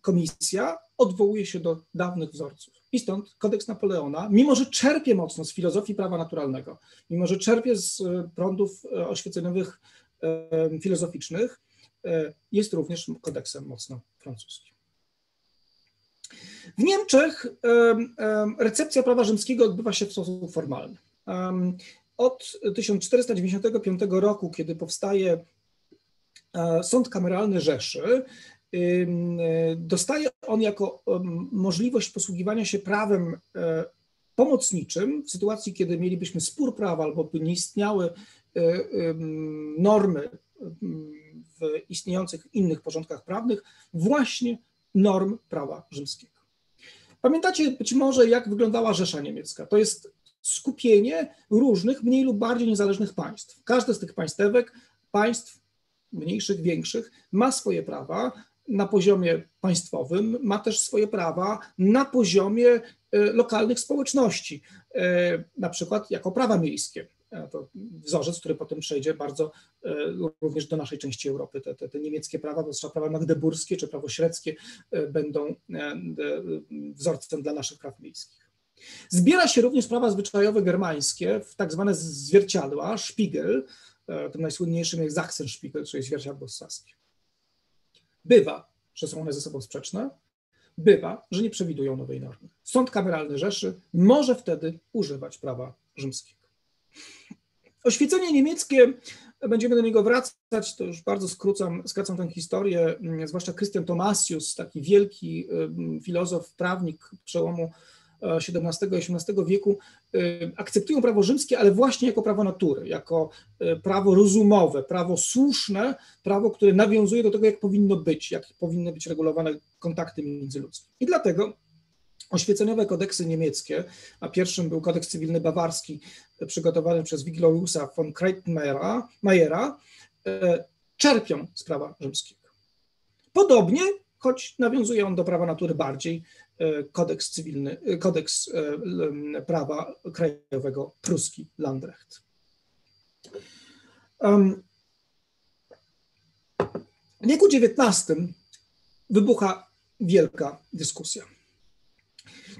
komisja odwołuje się do dawnych wzorców. I stąd kodeks Napoleona, mimo że czerpie mocno z filozofii prawa naturalnego, mimo że czerpie z e, prądów e, oświeceniowych e, filozoficznych, jest również kodeksem mocno francuskim. W Niemczech recepcja prawa rzymskiego odbywa się w sposób formalny. Od 1495 roku, kiedy powstaje Sąd Kameralny Rzeszy, dostaje on jako możliwość posługiwania się prawem e, pomocniczym w sytuacji, kiedy mielibyśmy spór prawa albo by nie istniały e, normy w istniejących innych porządkach prawnych, właśnie norm prawa rzymskiego. Pamiętacie być może, jak wyglądała Rzesza Niemiecka? To jest skupienie różnych, mniej lub bardziej niezależnych państw. Każde z tych państewek, państw mniejszych, większych, ma swoje prawa, na poziomie państwowym, ma też swoje prawa na poziomie lokalnych społeczności, na przykład jako prawa miejskie. To wzorzec, który potem przejdzie bardzo również do naszej części Europy. Te, te, te niemieckie prawa, zwłaszcza prawa magdeburskie czy prawo średzkie, będą wzorcem dla naszych praw miejskich. Zbiera się również prawa zwyczajowe germańskie w tak zwane zwierciadła, szpigel, e, tym najsłynniejszym jest Sachsenspiegel, czyli zwierciadło saskie. Bywa, że są one ze sobą sprzeczne, bywa, że nie przewidują nowej normy. Sąd kameralny Rzeszy może wtedy używać prawa rzymskiego. Oświecenie niemieckie, będziemy do niego wracać, to już bardzo skrócam, skracam tę historię, zwłaszcza Christian Thomasius, taki wielki filozof, prawnik przełomu XVII i XVIII wieku y, akceptują prawo rzymskie, ale właśnie jako prawo natury, jako y, prawo rozumowe, prawo słuszne, prawo, które nawiązuje do tego, jak powinno być, jak powinny być regulowane kontakty międzyludzkie. I dlatego oświeceniowe kodeksy niemieckie, a pierwszym był kodeks cywilny bawarski y, przygotowany przez Wiglorusa von Kreitmayera, czerpią z prawa rzymskiego. Podobnie, choć nawiązuje on do prawa natury bardziej, kodeks cywilny, e, kodeks e, prawa krajowego pruski Landrecht. W wieku XIX wybucha wielka dyskusja.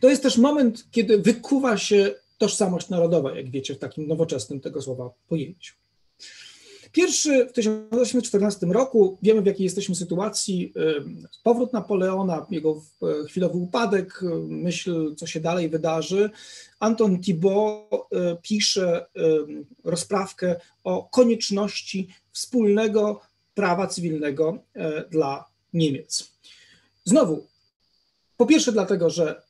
To jest też moment, kiedy wykuwa się tożsamość narodowa, jak wiecie, w takim nowoczesnym tego słowa pojęciu. Pierwszy w 1814 roku, wiemy w jakiej jesteśmy sytuacji, powrót Napoleona, jego e, chwilowy upadek, e, myśl, co się dalej wydarzy. Anton Thibault e, pisze rozprawkę o konieczności wspólnego prawa cywilnego dla Niemiec. Znowu, po pierwsze dlatego, że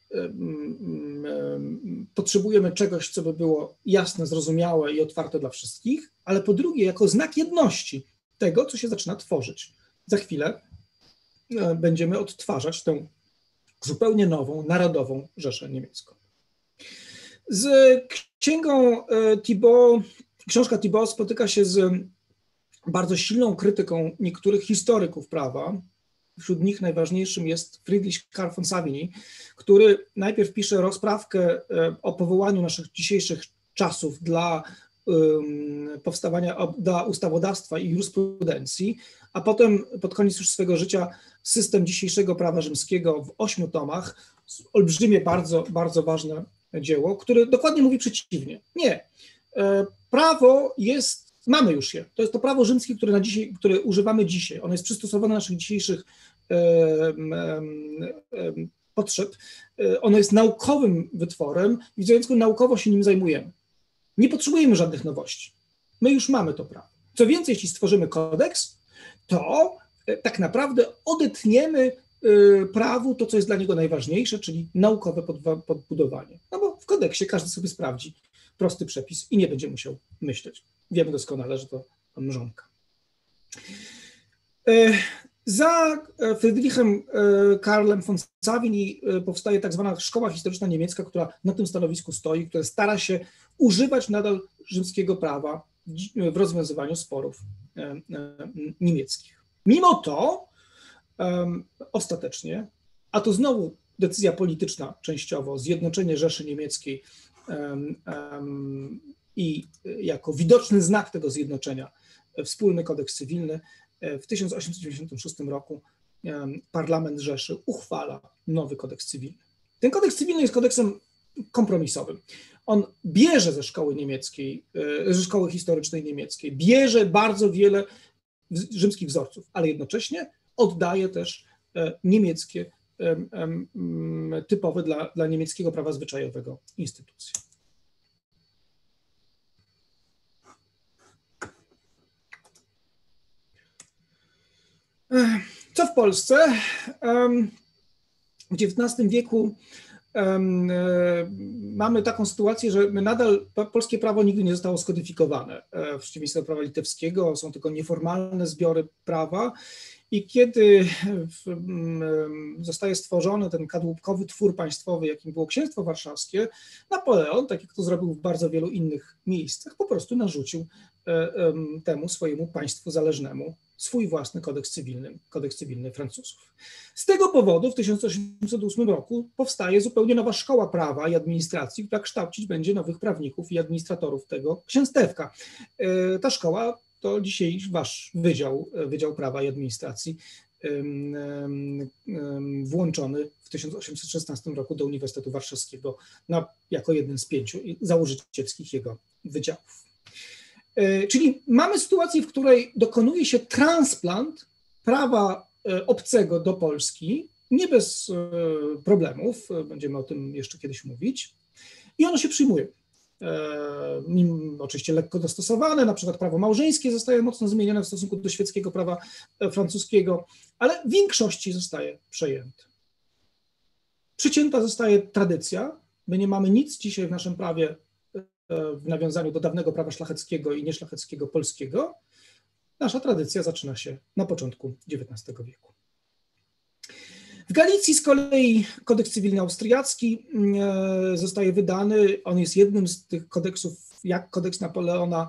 potrzebujemy czegoś, co by było jasne, zrozumiałe i otwarte dla wszystkich, ale po drugie, jako znak jedności tego, co się zaczyna tworzyć. Za chwilę e, będziemy odtwarzać tę zupełnie nową, narodową Rzeszę Niemiecką. Z księgą e, Thibault, książka Thibault spotyka się z bardzo silną krytyką niektórych historyków prawa, Wśród nich najważniejszym jest Friedrich Karl von Savigny, który najpierw pisze rozprawkę e, o powołaniu naszych dzisiejszych czasów dla powstawania dla ustawodawstwa i jurysprudencji, a potem pod koniec już swojego życia system dzisiejszego prawa rzymskiego w ośmiu tomach, olbrzymie, bardzo, bardzo ważne dzieło, które dokładnie mówi przeciwnie. Nie. E, prawo jest Mamy już je. To jest to prawo rzymskie, które, na dzisiaj, które używamy dzisiaj. Ono jest przystosowane do naszych dzisiejszych e, e, potrzeb. Ono jest naukowym wytworem w związku naukowo się nim zajmujemy. Nie potrzebujemy żadnych nowości. My już mamy to prawo. Co więcej, jeśli stworzymy kodeks, to e, tak naprawdę odetniemy e, prawu to, co jest dla niego najważniejsze, czyli naukowe podbudowanie. No bo w kodeksie każdy sobie sprawdzi prosty przepis i nie będzie musiał myśleć. Wiemy doskonale, że to mrzonka. E, za Friedrichem Karlem von Savini powstaje tak zwana szkoła historyczna niemiecka, która na tym stanowisku stoi, która stara się używać nadal rzymskiego prawa w rozwiązywaniu sporów niemieckich. Mimo to ostatecznie, a to znowu decyzja polityczna częściowo, zjednoczenie Rzeszy Niemieckiej i jako widoczny znak tego zjednoczenia wspólny kodeks cywilny e, w 1896 roku parlament Rzeszy uchwala nowy kodeks cywilny. Ten kodeks cywilny jest kodeksem kompromisowym. On bierze ze szkoły niemieckiej, e, ze szkoły historycznej niemieckiej, bierze bardzo wiele rzymskich wzorców, ale jednocześnie oddaje też e, niemieckie, typowe dla, dla niemieckiego prawa zwyczajowego instytucje. Co w Polsce? W XIX wieku E, mamy taką sytuację, że my nadal, polskie prawo nigdy nie zostało skodyfikowane e, w przeciwieństwie do prawa litewskiego, są tylko nieformalne zbiory prawa. I kiedy zostaje stworzony ten kadłubkowy twór państwowy, jakim było Księstwo Warszawskie, Napoleon, tak jak to zrobił w bardzo wielu innych miejscach, po prostu narzucił e, temu swojemu państwu zależnemu swój własny kodeks cywilny, kodeks cywilny Francuzów. Z tego powodu w 1808 roku powstaje zupełnie nowa szkoła prawa i administracji, która kształcić będzie nowych prawników i administratorów tego księstewka. E, ta szkoła to dzisiaj wasz wydział, Wydział Prawa i Administracji, włączony w 1816 roku do Uniwersytetu Warszawskiego na, jako jeden z pięciu założycielskich jego wydziałów. E, czyli mamy sytuację, w której dokonuje się transplant prawa e, obcego do Polski, nie bez e, problemów, będziemy o tym jeszcze kiedyś mówić, i ono się przyjmuje. Oczywiście lekko dostosowane, na przykład prawo małżeńskie zostaje mocno zmienione w stosunku do świeckiego prawa francuskiego, ale w większości zostaje przejęte. Przycięta zostaje tradycja. My nie mamy nic dzisiaj w naszym prawie w nawiązaniu do dawnego prawa szlacheckiego i nieszlacheckiego polskiego, nasza tradycja zaczyna się na początku XIX wieku. W Galicji z kolei kodeks cywilny austriacki e, zostaje wydany. On jest jednym z tych kodeksów, jak kodeks Napoleona,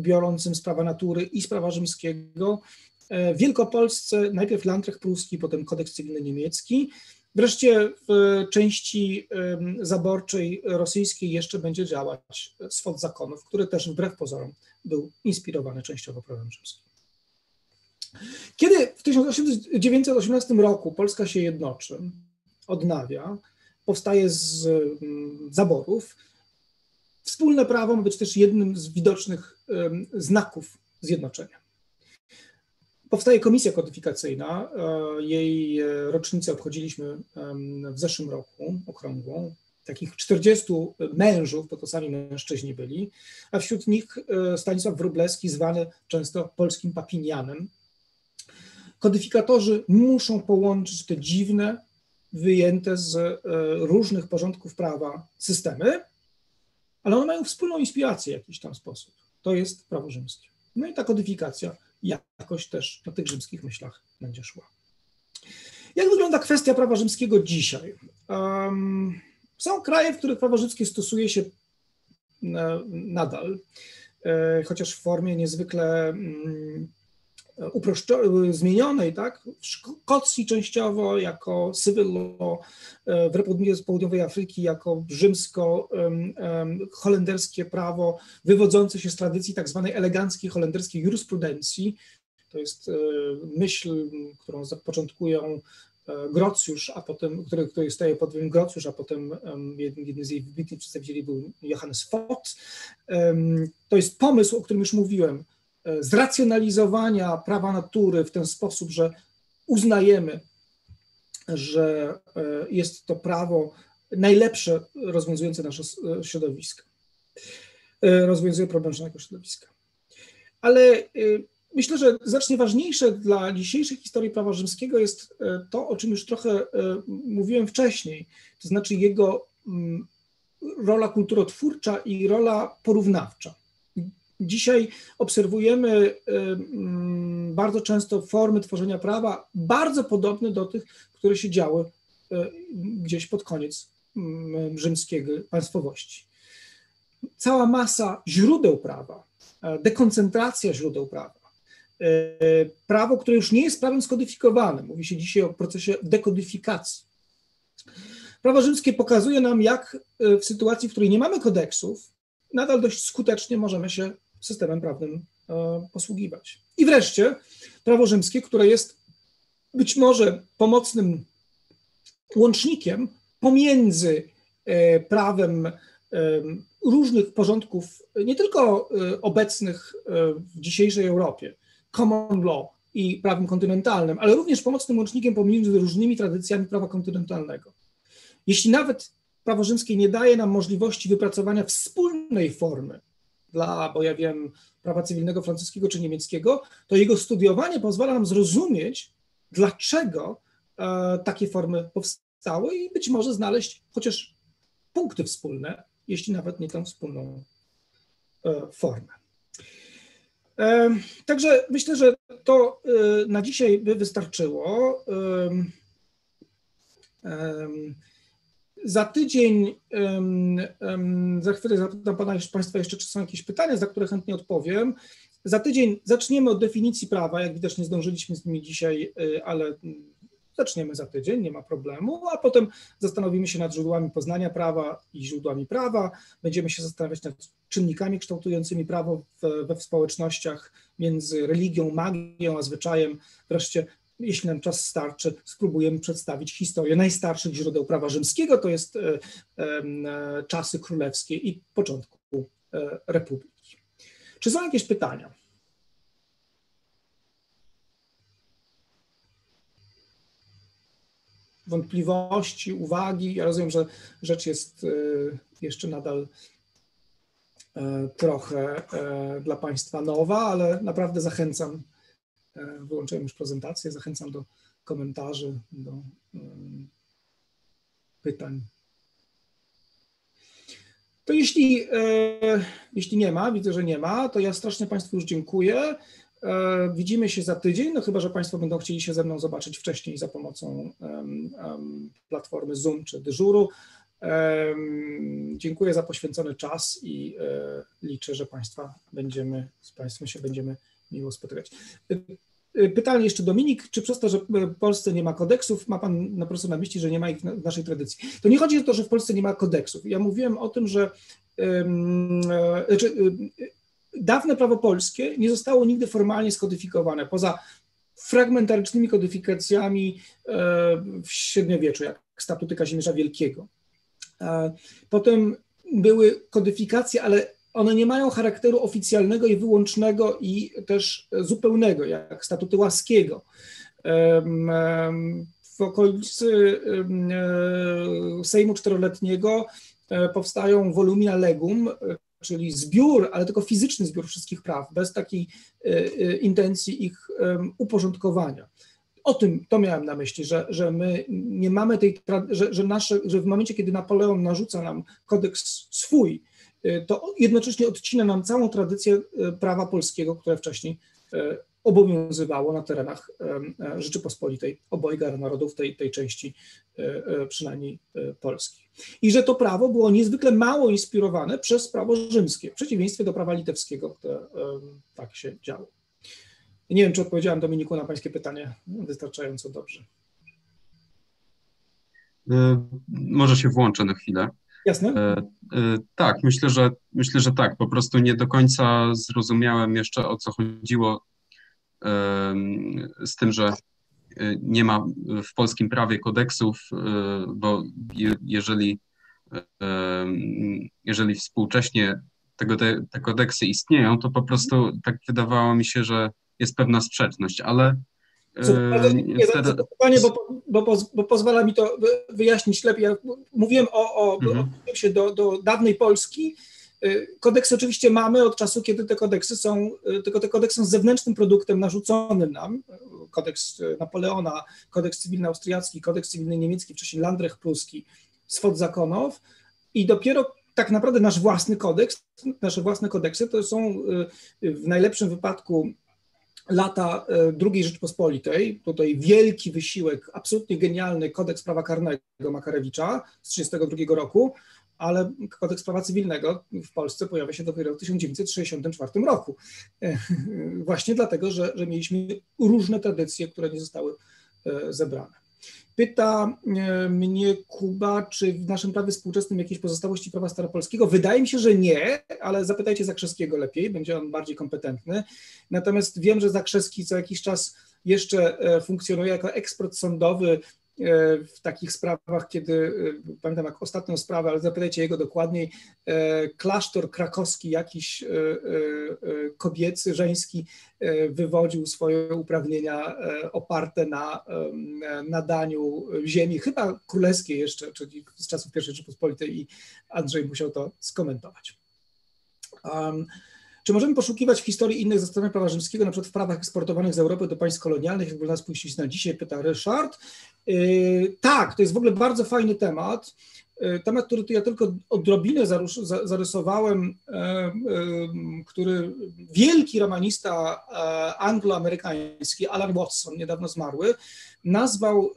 biorącym z prawa natury i z prawa rzymskiego. E, w Wielkopolsce najpierw Landrecht pruski, potem kodeks cywilny niemiecki. Wreszcie w części zaborczej rosyjskiej jeszcze będzie działać swod zakonów, który też wbrew pozorom był inspirowany częściowo prawem rzymskim. Kiedy w 1918 roku Polska się jednoczy, odnawia, powstaje z zaborów, wspólne prawo ma być też jednym z widocznych znaków zjednoczenia. Powstaje komisja kodyfikacyjna. E, jej e, rocznicę obchodziliśmy w zeszłym roku, okrągłą. Takich 40 mężów, bo to sami mężczyźni byli, a wśród nich e, Stanisław Wróblewski, zwany często polskim papinianem. Kodyfikatorzy muszą połączyć te dziwne, wyjęte z różnych porządków prawa systemy, ale one mają wspólną inspirację w jakiś tam sposób. To jest prawo rzymskie. No i ta kodyfikacja jakoś też na tych rzymskich myślach będzie szła. Jak wygląda kwestia prawa rzymskiego dzisiaj? Um, są kraje, w których prawo rzymskie stosuje się e, nadal, e, chociaż w formie niezwykle mm, zmienionej, tak? W Szkocji częściowo jako civil law, e, w Republice Południowej Afryki jako rzymsko-holenderskie prawo wywodzące się z tradycji tak zwanej eleganckiej holenderskiej jurysprudencji. To jest e, myśl, którą zapoczątkują e, Grocjusz, a potem, który, który staje pod wpływem Grocjusz, a potem jednym z jej wybitnych przedstawicieli był Johannes Fott. To jest pomysł, o którym już mówiłem, zracjonalizowania prawa natury w ten sposób, że uznajemy, że e, jest to prawo najlepsze rozwiązujące nasze e, środowisko, rozwiązuje problem naszego środowiska. Ale myślę, że znacznie ważniejsze dla dzisiejszej historii prawa rzymskiego jest to, o czym już trochę mówiłem wcześniej, to znaczy jego mm, rola kulturotwórcza i rola porównawcza. Dzisiaj obserwujemy y, mm, bardzo często formy tworzenia prawa bardzo podobne do tych, które się działy y, gdzieś pod koniec mm, rzymskiego państwowości. Cała masa źródeł prawa, e, dekoncentracja źródeł prawa, e, prawo, które już nie jest prawem skodyfikowanym. Mówi się dzisiaj o procesie dekodyfikacji. Prawo rzymskie pokazuje nam, jak e, w sytuacji, w której nie mamy kodeksów, nadal dość skutecznie możemy się systemem prawnym e, posługiwać. I wreszcie prawo rzymskie, które jest być może pomocnym łącznikiem pomiędzy e, prawem e, różnych porządków, nie tylko obecnych w dzisiejszej Europie, common law i prawem kontynentalnym, ale również pomocnym łącznikiem pomiędzy różnymi tradycjami prawa kontynentalnego. Jeśli nawet prawo rzymskie nie daje nam możliwości wypracowania wspólnej formy dla, bo ja wiem, prawa cywilnego francuskiego czy niemieckiego, to jego studiowanie pozwala nam zrozumieć, dlaczego e, takie formy powstały i być może znaleźć chociaż punkty wspólne, jeśli nawet nie tą wspólną e, formę. E, także myślę, że to na dzisiaj by wystarczyło. Za tydzień, za chwilę zapytam pana, Państwa jeszcze, czy są jakieś pytania, za które chętnie odpowiem. za tydzień zaczniemy od definicji prawa. Jak widać, nie zdążyliśmy z nimi dzisiaj, ale mm, zaczniemy za tydzień, nie ma problemu, a potem zastanowimy się nad źródłami poznania prawa i źródłami prawa. Będziemy się zastanawiać nad czynnikami kształtującymi prawo w, we społecznościach między religią, magią a zwyczajem. Wreszcie jeśli nam czas starczy, spróbujemy przedstawić historię najstarszych źródeł prawa rzymskiego, to jest e, e, czasy królewskie i początku e, republiki. Czy są jakieś pytania? Wątpliwości, uwagi? Ja rozumiem, że rzecz jest jeszcze nadal trochę dla Państwa nowa, ale naprawdę zachęcam E, wyłączyłem już prezentację. Zachęcam do komentarzy, do pytań. To jeśli, e, jeśli nie ma, widzę, że nie ma, to ja strasznie Państwu już dziękuję. E, widzimy się za tydzień, no chyba, że Państwo będą chcieli się ze mną zobaczyć wcześniej za pomocą platformy Zoom czy dyżuru. Dziękuję za poświęcony czas i liczę, że Państwa będziemy, z Państwem się będziemy miło spotykać. Pytanie jeszcze Dominik, czy przez to, że w Polsce nie ma kodeksów, ma Pan na prostu na myśli, że nie ma ich w naszej tradycji? To nie chodzi o to, że w Polsce nie ma kodeksów. Ja mówiłem o tym, że znaczy, dawne prawo polskie nie zostało nigdy formalnie skodyfikowane, poza fragmentarycznymi kodyfikacjami e, w średniowieczu, jak statuty Kazimierza Wielkiego. E, potem były kodyfikacje, ale one nie mają charakteru oficjalnego i wyłącznego i też zupełnego, jak statuty łaskiego. W okolicy Sejmu Czteroletniego e, powstają volumina legum, czyli zbiór, ale tylko fizyczny zbiór wszystkich praw, bez takiej e, e, intencji ich uporządkowania. O tym to miałem na myśli, że, że my nie mamy tej, że, że, nasze, że w momencie, kiedy Napoleon narzuca nam kodeks swój, to jednocześnie odcina nam całą tradycję y, prawa polskiego, które wcześniej y, obowiązywało na terenach Rzeczypospolitej, obojga narodów tej, tej części przynajmniej Polski. I że to prawo było niezwykle mało inspirowane przez prawo rzymskie, w przeciwieństwie do prawa litewskiego, które tak się działo. Nie wiem, czy odpowiedziałem Dominiku na Pańskie pytanie wystarczająco dobrze. Może się włączę na chwilę. Jasne. E, e, tak, myślę, że myślę, że tak. Po prostu nie do końca zrozumiałem jeszcze o co chodziło e, z tym, że nie ma w polskim prawie kodeksów, bo jeżeli, jeżeli współcześnie tego, te, te kodeksy istnieją, to po prostu tak wydawało mi się, że jest pewna sprzeczność, ale wtedy... to pytanie, bo, bo, bo, pozwala mi to wyjaśnić lepiej. Ja mówiłem o, o mhm. do, do dawnej Polski. Y, kodeksy oczywiście mamy od czasu, kiedy te kodeksy są, y, tylko te kodeksy są zewnętrznym produktem narzuconym nam. Kodeks Napoleona, kodeks cywilny austriacki, kodeks cywilny niemiecki, wcześniej Landrecht pruski, swod zakonów i dopiero tak naprawdę nasz własny kodeks, nasze własne kodeksy to są w najlepszym wypadku lata e, II Rzeczpospolitej, tutaj wielki wysiłek, absolutnie genialny kodeks prawa karnego Makarewicza z 1932 roku, ale kodeks prawa cywilnego w Polsce pojawia się dopiero w 1964 roku. E, właśnie dlatego, że, że mieliśmy różne tradycje, które nie zostały e, zebrane. Pyta e, mnie Kuba, czy w naszym prawie współczesnym jakieś pozostałości prawa staropolskiego? Wydaje mi się, że nie, ale zapytajcie Zakrzewskiego lepiej, będzie on bardziej kompetentny. Natomiast wiem, że Zakrzewski co jakiś czas jeszcze e, funkcjonuje jako ekspert sądowy w takich sprawach, kiedy, e, pamiętam jak ostatnią sprawę, ale zapytajcie jego dokładniej, e, klasztor krakowski jakiś kobiecy, żeński wywodził swoje uprawnienia oparte na nadaniu ziemi, chyba królewskiej jeszcze, czyli z czasów I Rzeczypospolitej i Andrzej musiał to skomentować. Um, czy możemy poszukiwać w historii innych zastosowań prawa rzymskiego, na przykład w prawach eksportowanych z Europy do państw kolonialnych, jak nas na dzisiaj, pyta Ryszard. Yy, tak, to jest w ogóle bardzo fajny temat. Yy, temat, który ja tylko odrobinę zarysowałem, yy, który wielki romanista angloamerykański Alan Watson, niedawno zmarły, nazwał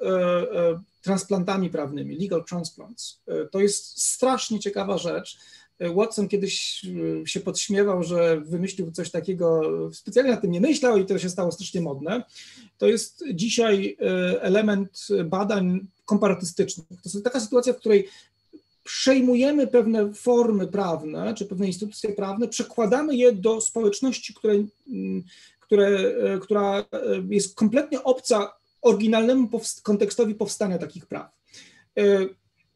transplantami prawnymi, legal transplants. To jest strasznie ciekawa rzecz Watson kiedyś się podśmiewał, że wymyślił coś takiego, specjalnie na tym nie myślał i to się stało strasznie modne. To jest dzisiaj element badań komparatystycznych. To jest taka sytuacja, w której przejmujemy pewne formy prawne, czy pewne instytucje prawne, przekładamy je do społeczności, które, mm, które, e, która e, jest kompletnie obca oryginalnemu kontekstowi powstania takich praw. E,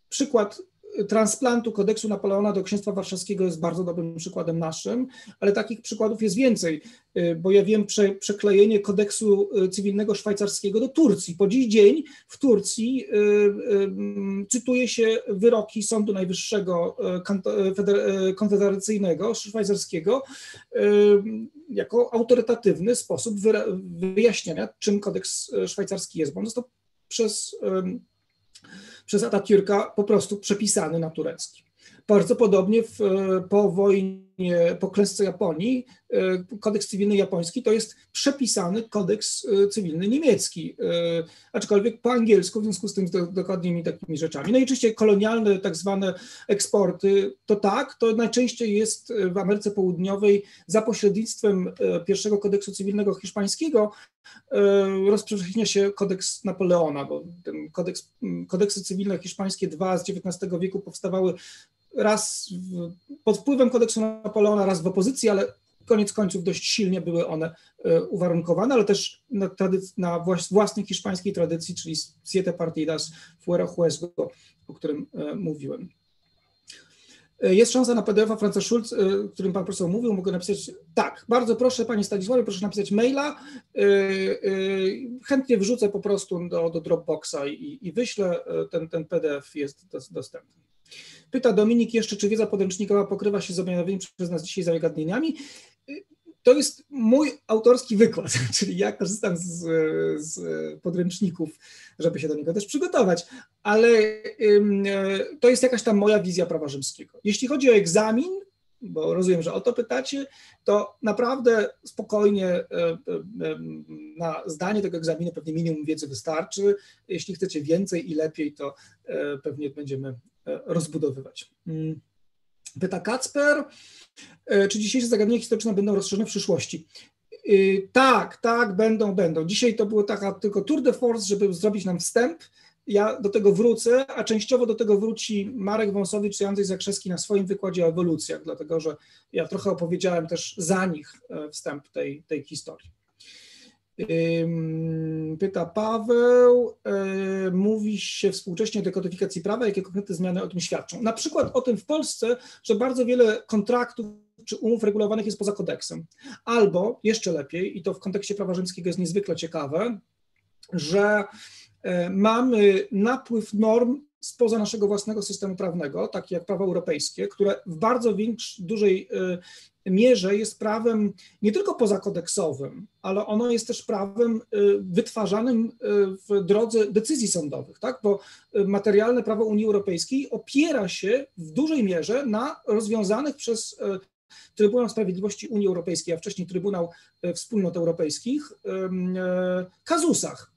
przykład transplantu kodeksu Napoleona do Księstwa Warszawskiego jest bardzo dobrym przykładem naszym, ale takich przykładów jest więcej, y, bo ja wiem prze, przeklejenie kodeksu y, cywilnego szwajcarskiego do Turcji. Po dziś dzień w Turcji y, y, cytuje się wyroki Sądu Najwyższego y, Konfederacyjnego Szwajcarskiego y, jako autorytatywny sposób wyjaśniania, czym kodeks szwajcarski jest, bo on został przez przez Atatürka po prostu przepisany na turecki. Bardzo podobnie w, po wojnie, po klęsce Japonii, e, kodeks cywilny japoński to jest przepisany kodeks e, cywilny niemiecki, e, aczkolwiek po angielsku, w związku z tym z dokładnymi takimi rzeczami. No i oczywiście kolonialne tak zwane eksporty, to tak, to najczęściej jest w Ameryce Południowej za pośrednictwem pierwszego kodeksu cywilnego hiszpańskiego rozprzestrzenia się kodeks Napoleona, bo ten kodeks, kodeksy cywilne hiszpańskie dwa z XIX wieku powstawały raz w, pod wpływem kodeksu Napoleona, raz w opozycji, ale koniec końców dość silnie były one e, uwarunkowane, ale też na, na własnej hiszpańskiej tradycji, czyli Siete Partidas Fuera Juezgo, o którym e, mówiłem. E, jest szansa na PDF-a Franca Schulz, o którym pan profesor mówił, mogę napisać, tak, bardzo proszę panie Stanisławie, proszę napisać maila, chętnie wrzucę po prostu do, do Dropboxa i, i wyślę, ten, ten PDF jest dostępny. Pyta Dominik jeszcze, czy wiedza podręcznikowa pokrywa się z omawianymi przez nas dzisiaj zagadnieniami. To jest mój autorski wykład, czyli ja korzystam z, z podręczników, żeby się do niego też przygotować, ale to jest jakaś tam moja wizja prawa rzymskiego. Jeśli chodzi o egzamin, bo rozumiem, że o to pytacie, to naprawdę spokojnie e, e, na zdanie tego egzaminu pewnie minimum wiedzy wystarczy. Jeśli chcecie więcej i lepiej, to e, pewnie będziemy rozbudowywać. Mm. Pyta Kacper, e, czy dzisiejsze zagadnienia historyczne będą rozszerzone w przyszłości? E, tak, tak, będą, będą. Dzisiaj to było taka tylko tour de force, żeby zrobić nam wstęp. Ja do tego wrócę, a częściowo do tego wróci Marek Wąsowicz i Andrzej Zakrzewski na swoim wykładzie o ewolucjach, dlatego że ja trochę opowiedziałem też za nich e, wstęp tej, tej historii. Pyta Paweł, mówi się współcześnie o dekodyfikacji prawa, jakie konkretne zmiany o tym świadczą. Na przykład o tym w Polsce, że bardzo wiele kontraktów czy umów regulowanych jest poza kodeksem. Albo jeszcze lepiej, i to w kontekście prawa rzymskiego jest niezwykle ciekawe, że e, mamy napływ norm spoza naszego własnego systemu prawnego, takie jak prawo europejskie, które w bardzo większej, dużej e, mierze jest prawem nie tylko pozakodeksowym, ale ono jest też prawem y, wytwarzanym y, w drodze decyzji sądowych, tak? bo y, materialne prawo Unii Europejskiej opiera się w dużej mierze na rozwiązanych przez Trybunał Sprawiedliwości Unii Europejskiej, a wcześniej Trybunał Wspólnot Europejskich, kazusach.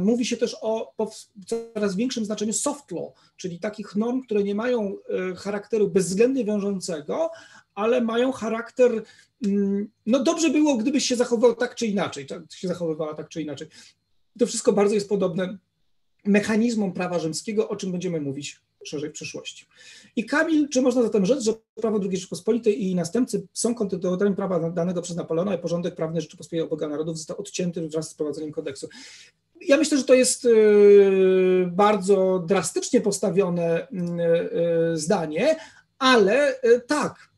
Mówi się też o coraz większym znaczeniu soft law, czyli takich norm, które nie mają e, charakteru bezwzględnie wiążącego, ale mają charakter, no dobrze było, gdybyś się zachowywał tak czy inaczej, tak, się zachowywała tak czy inaczej. To wszystko bardzo jest podobne mechanizmom prawa rzymskiego, o czym będziemy mówić szerzej w przyszłości. I Kamil, czy można zatem rzec, że prawo II Rzeczypospolitej i następcy są kontynuatorami prawa danego przez Napoleona i porządek prawny Rzeczypospolitej oboga narodów został odcięty wraz z wprowadzeniem kodeksu? Ja myślę, że to jest y, bardzo drastycznie postawione y, y, zdanie, ale tak, E,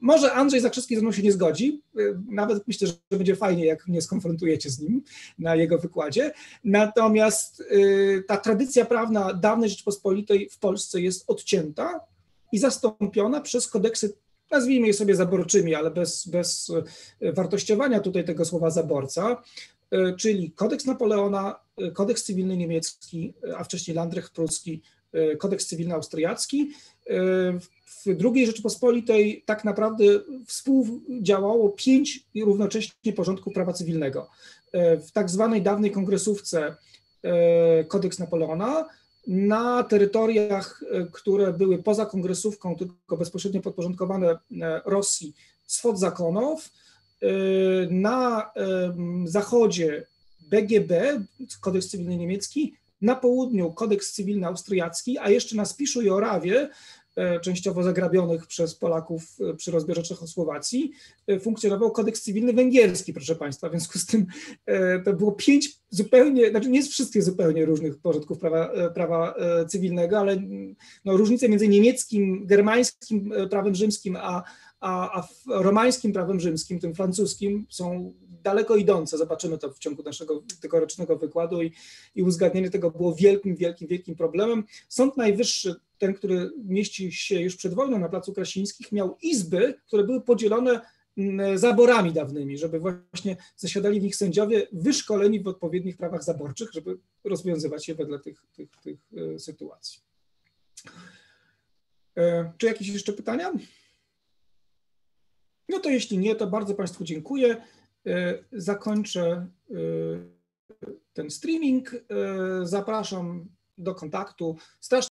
może Andrzej Zakrzewski ze mną się nie zgodzi, e, nawet myślę, że będzie fajnie, jak mnie skonfrontujecie z nim na jego wykładzie. Natomiast e, ta tradycja prawna dawnej Rzeczypospolitej w Polsce jest odcięta i zastąpiona przez kodeksy, nazwijmy je sobie zaborczymi, ale bez, bez wartościowania tutaj tego słowa zaborca, czyli kodeks Napoleona, kodeks cywilny niemiecki, a wcześniej Landrecht pruski, kodeks cywilny austriacki. W II Rzeczypospolitej tak naprawdę współdziałało pięć równocześnie porządków prawa cywilnego. W tak zwanej dawnej kongresówce kodeks Napoleona, na terytoriach, które były poza kongresówką, tylko bezpośrednio podporządkowane Rosji, swod zakonów, na zachodzie BGB, kodeks cywilny niemiecki, na południu kodeks cywilny austriacki, a jeszcze na Spiszu i Orawie, e, częściowo zagrabionych przez Polaków e, przy rozbiorze Czechosłowacji, e, funkcjonował kodeks cywilny węgierski, proszę Państwa. W związku z tym to było pięć zupełnie, znaczy nie wszystkie zupełnie różnych porządków prawa, prawa cywilnego, ale no, różnice między niemieckim, germańskim prawem rzymskim, a, a, a romańskim prawem rzymskim, tym francuskim, są daleko idące. Zobaczymy to w ciągu naszego tegorocznego wykładu i, i tego było wielkim, wielkim, wielkim problemem. Sąd Najwyższy, ten, który mieści się już przed wojną na Placu Krasińskich, miał izby, które były podzielone mm, zaborami dawnymi, żeby właśnie zasiadali w nich sędziowie wyszkoleni w odpowiednich prawach zaborczych, żeby rozwiązywać je wedle tych, tych, tych e, sytuacji. E, czy jakieś jeszcze pytania? No to jeśli nie, to bardzo Państwu dziękuję. E, zakończę e, ten streaming. E, zapraszam do kontaktu. Strasznie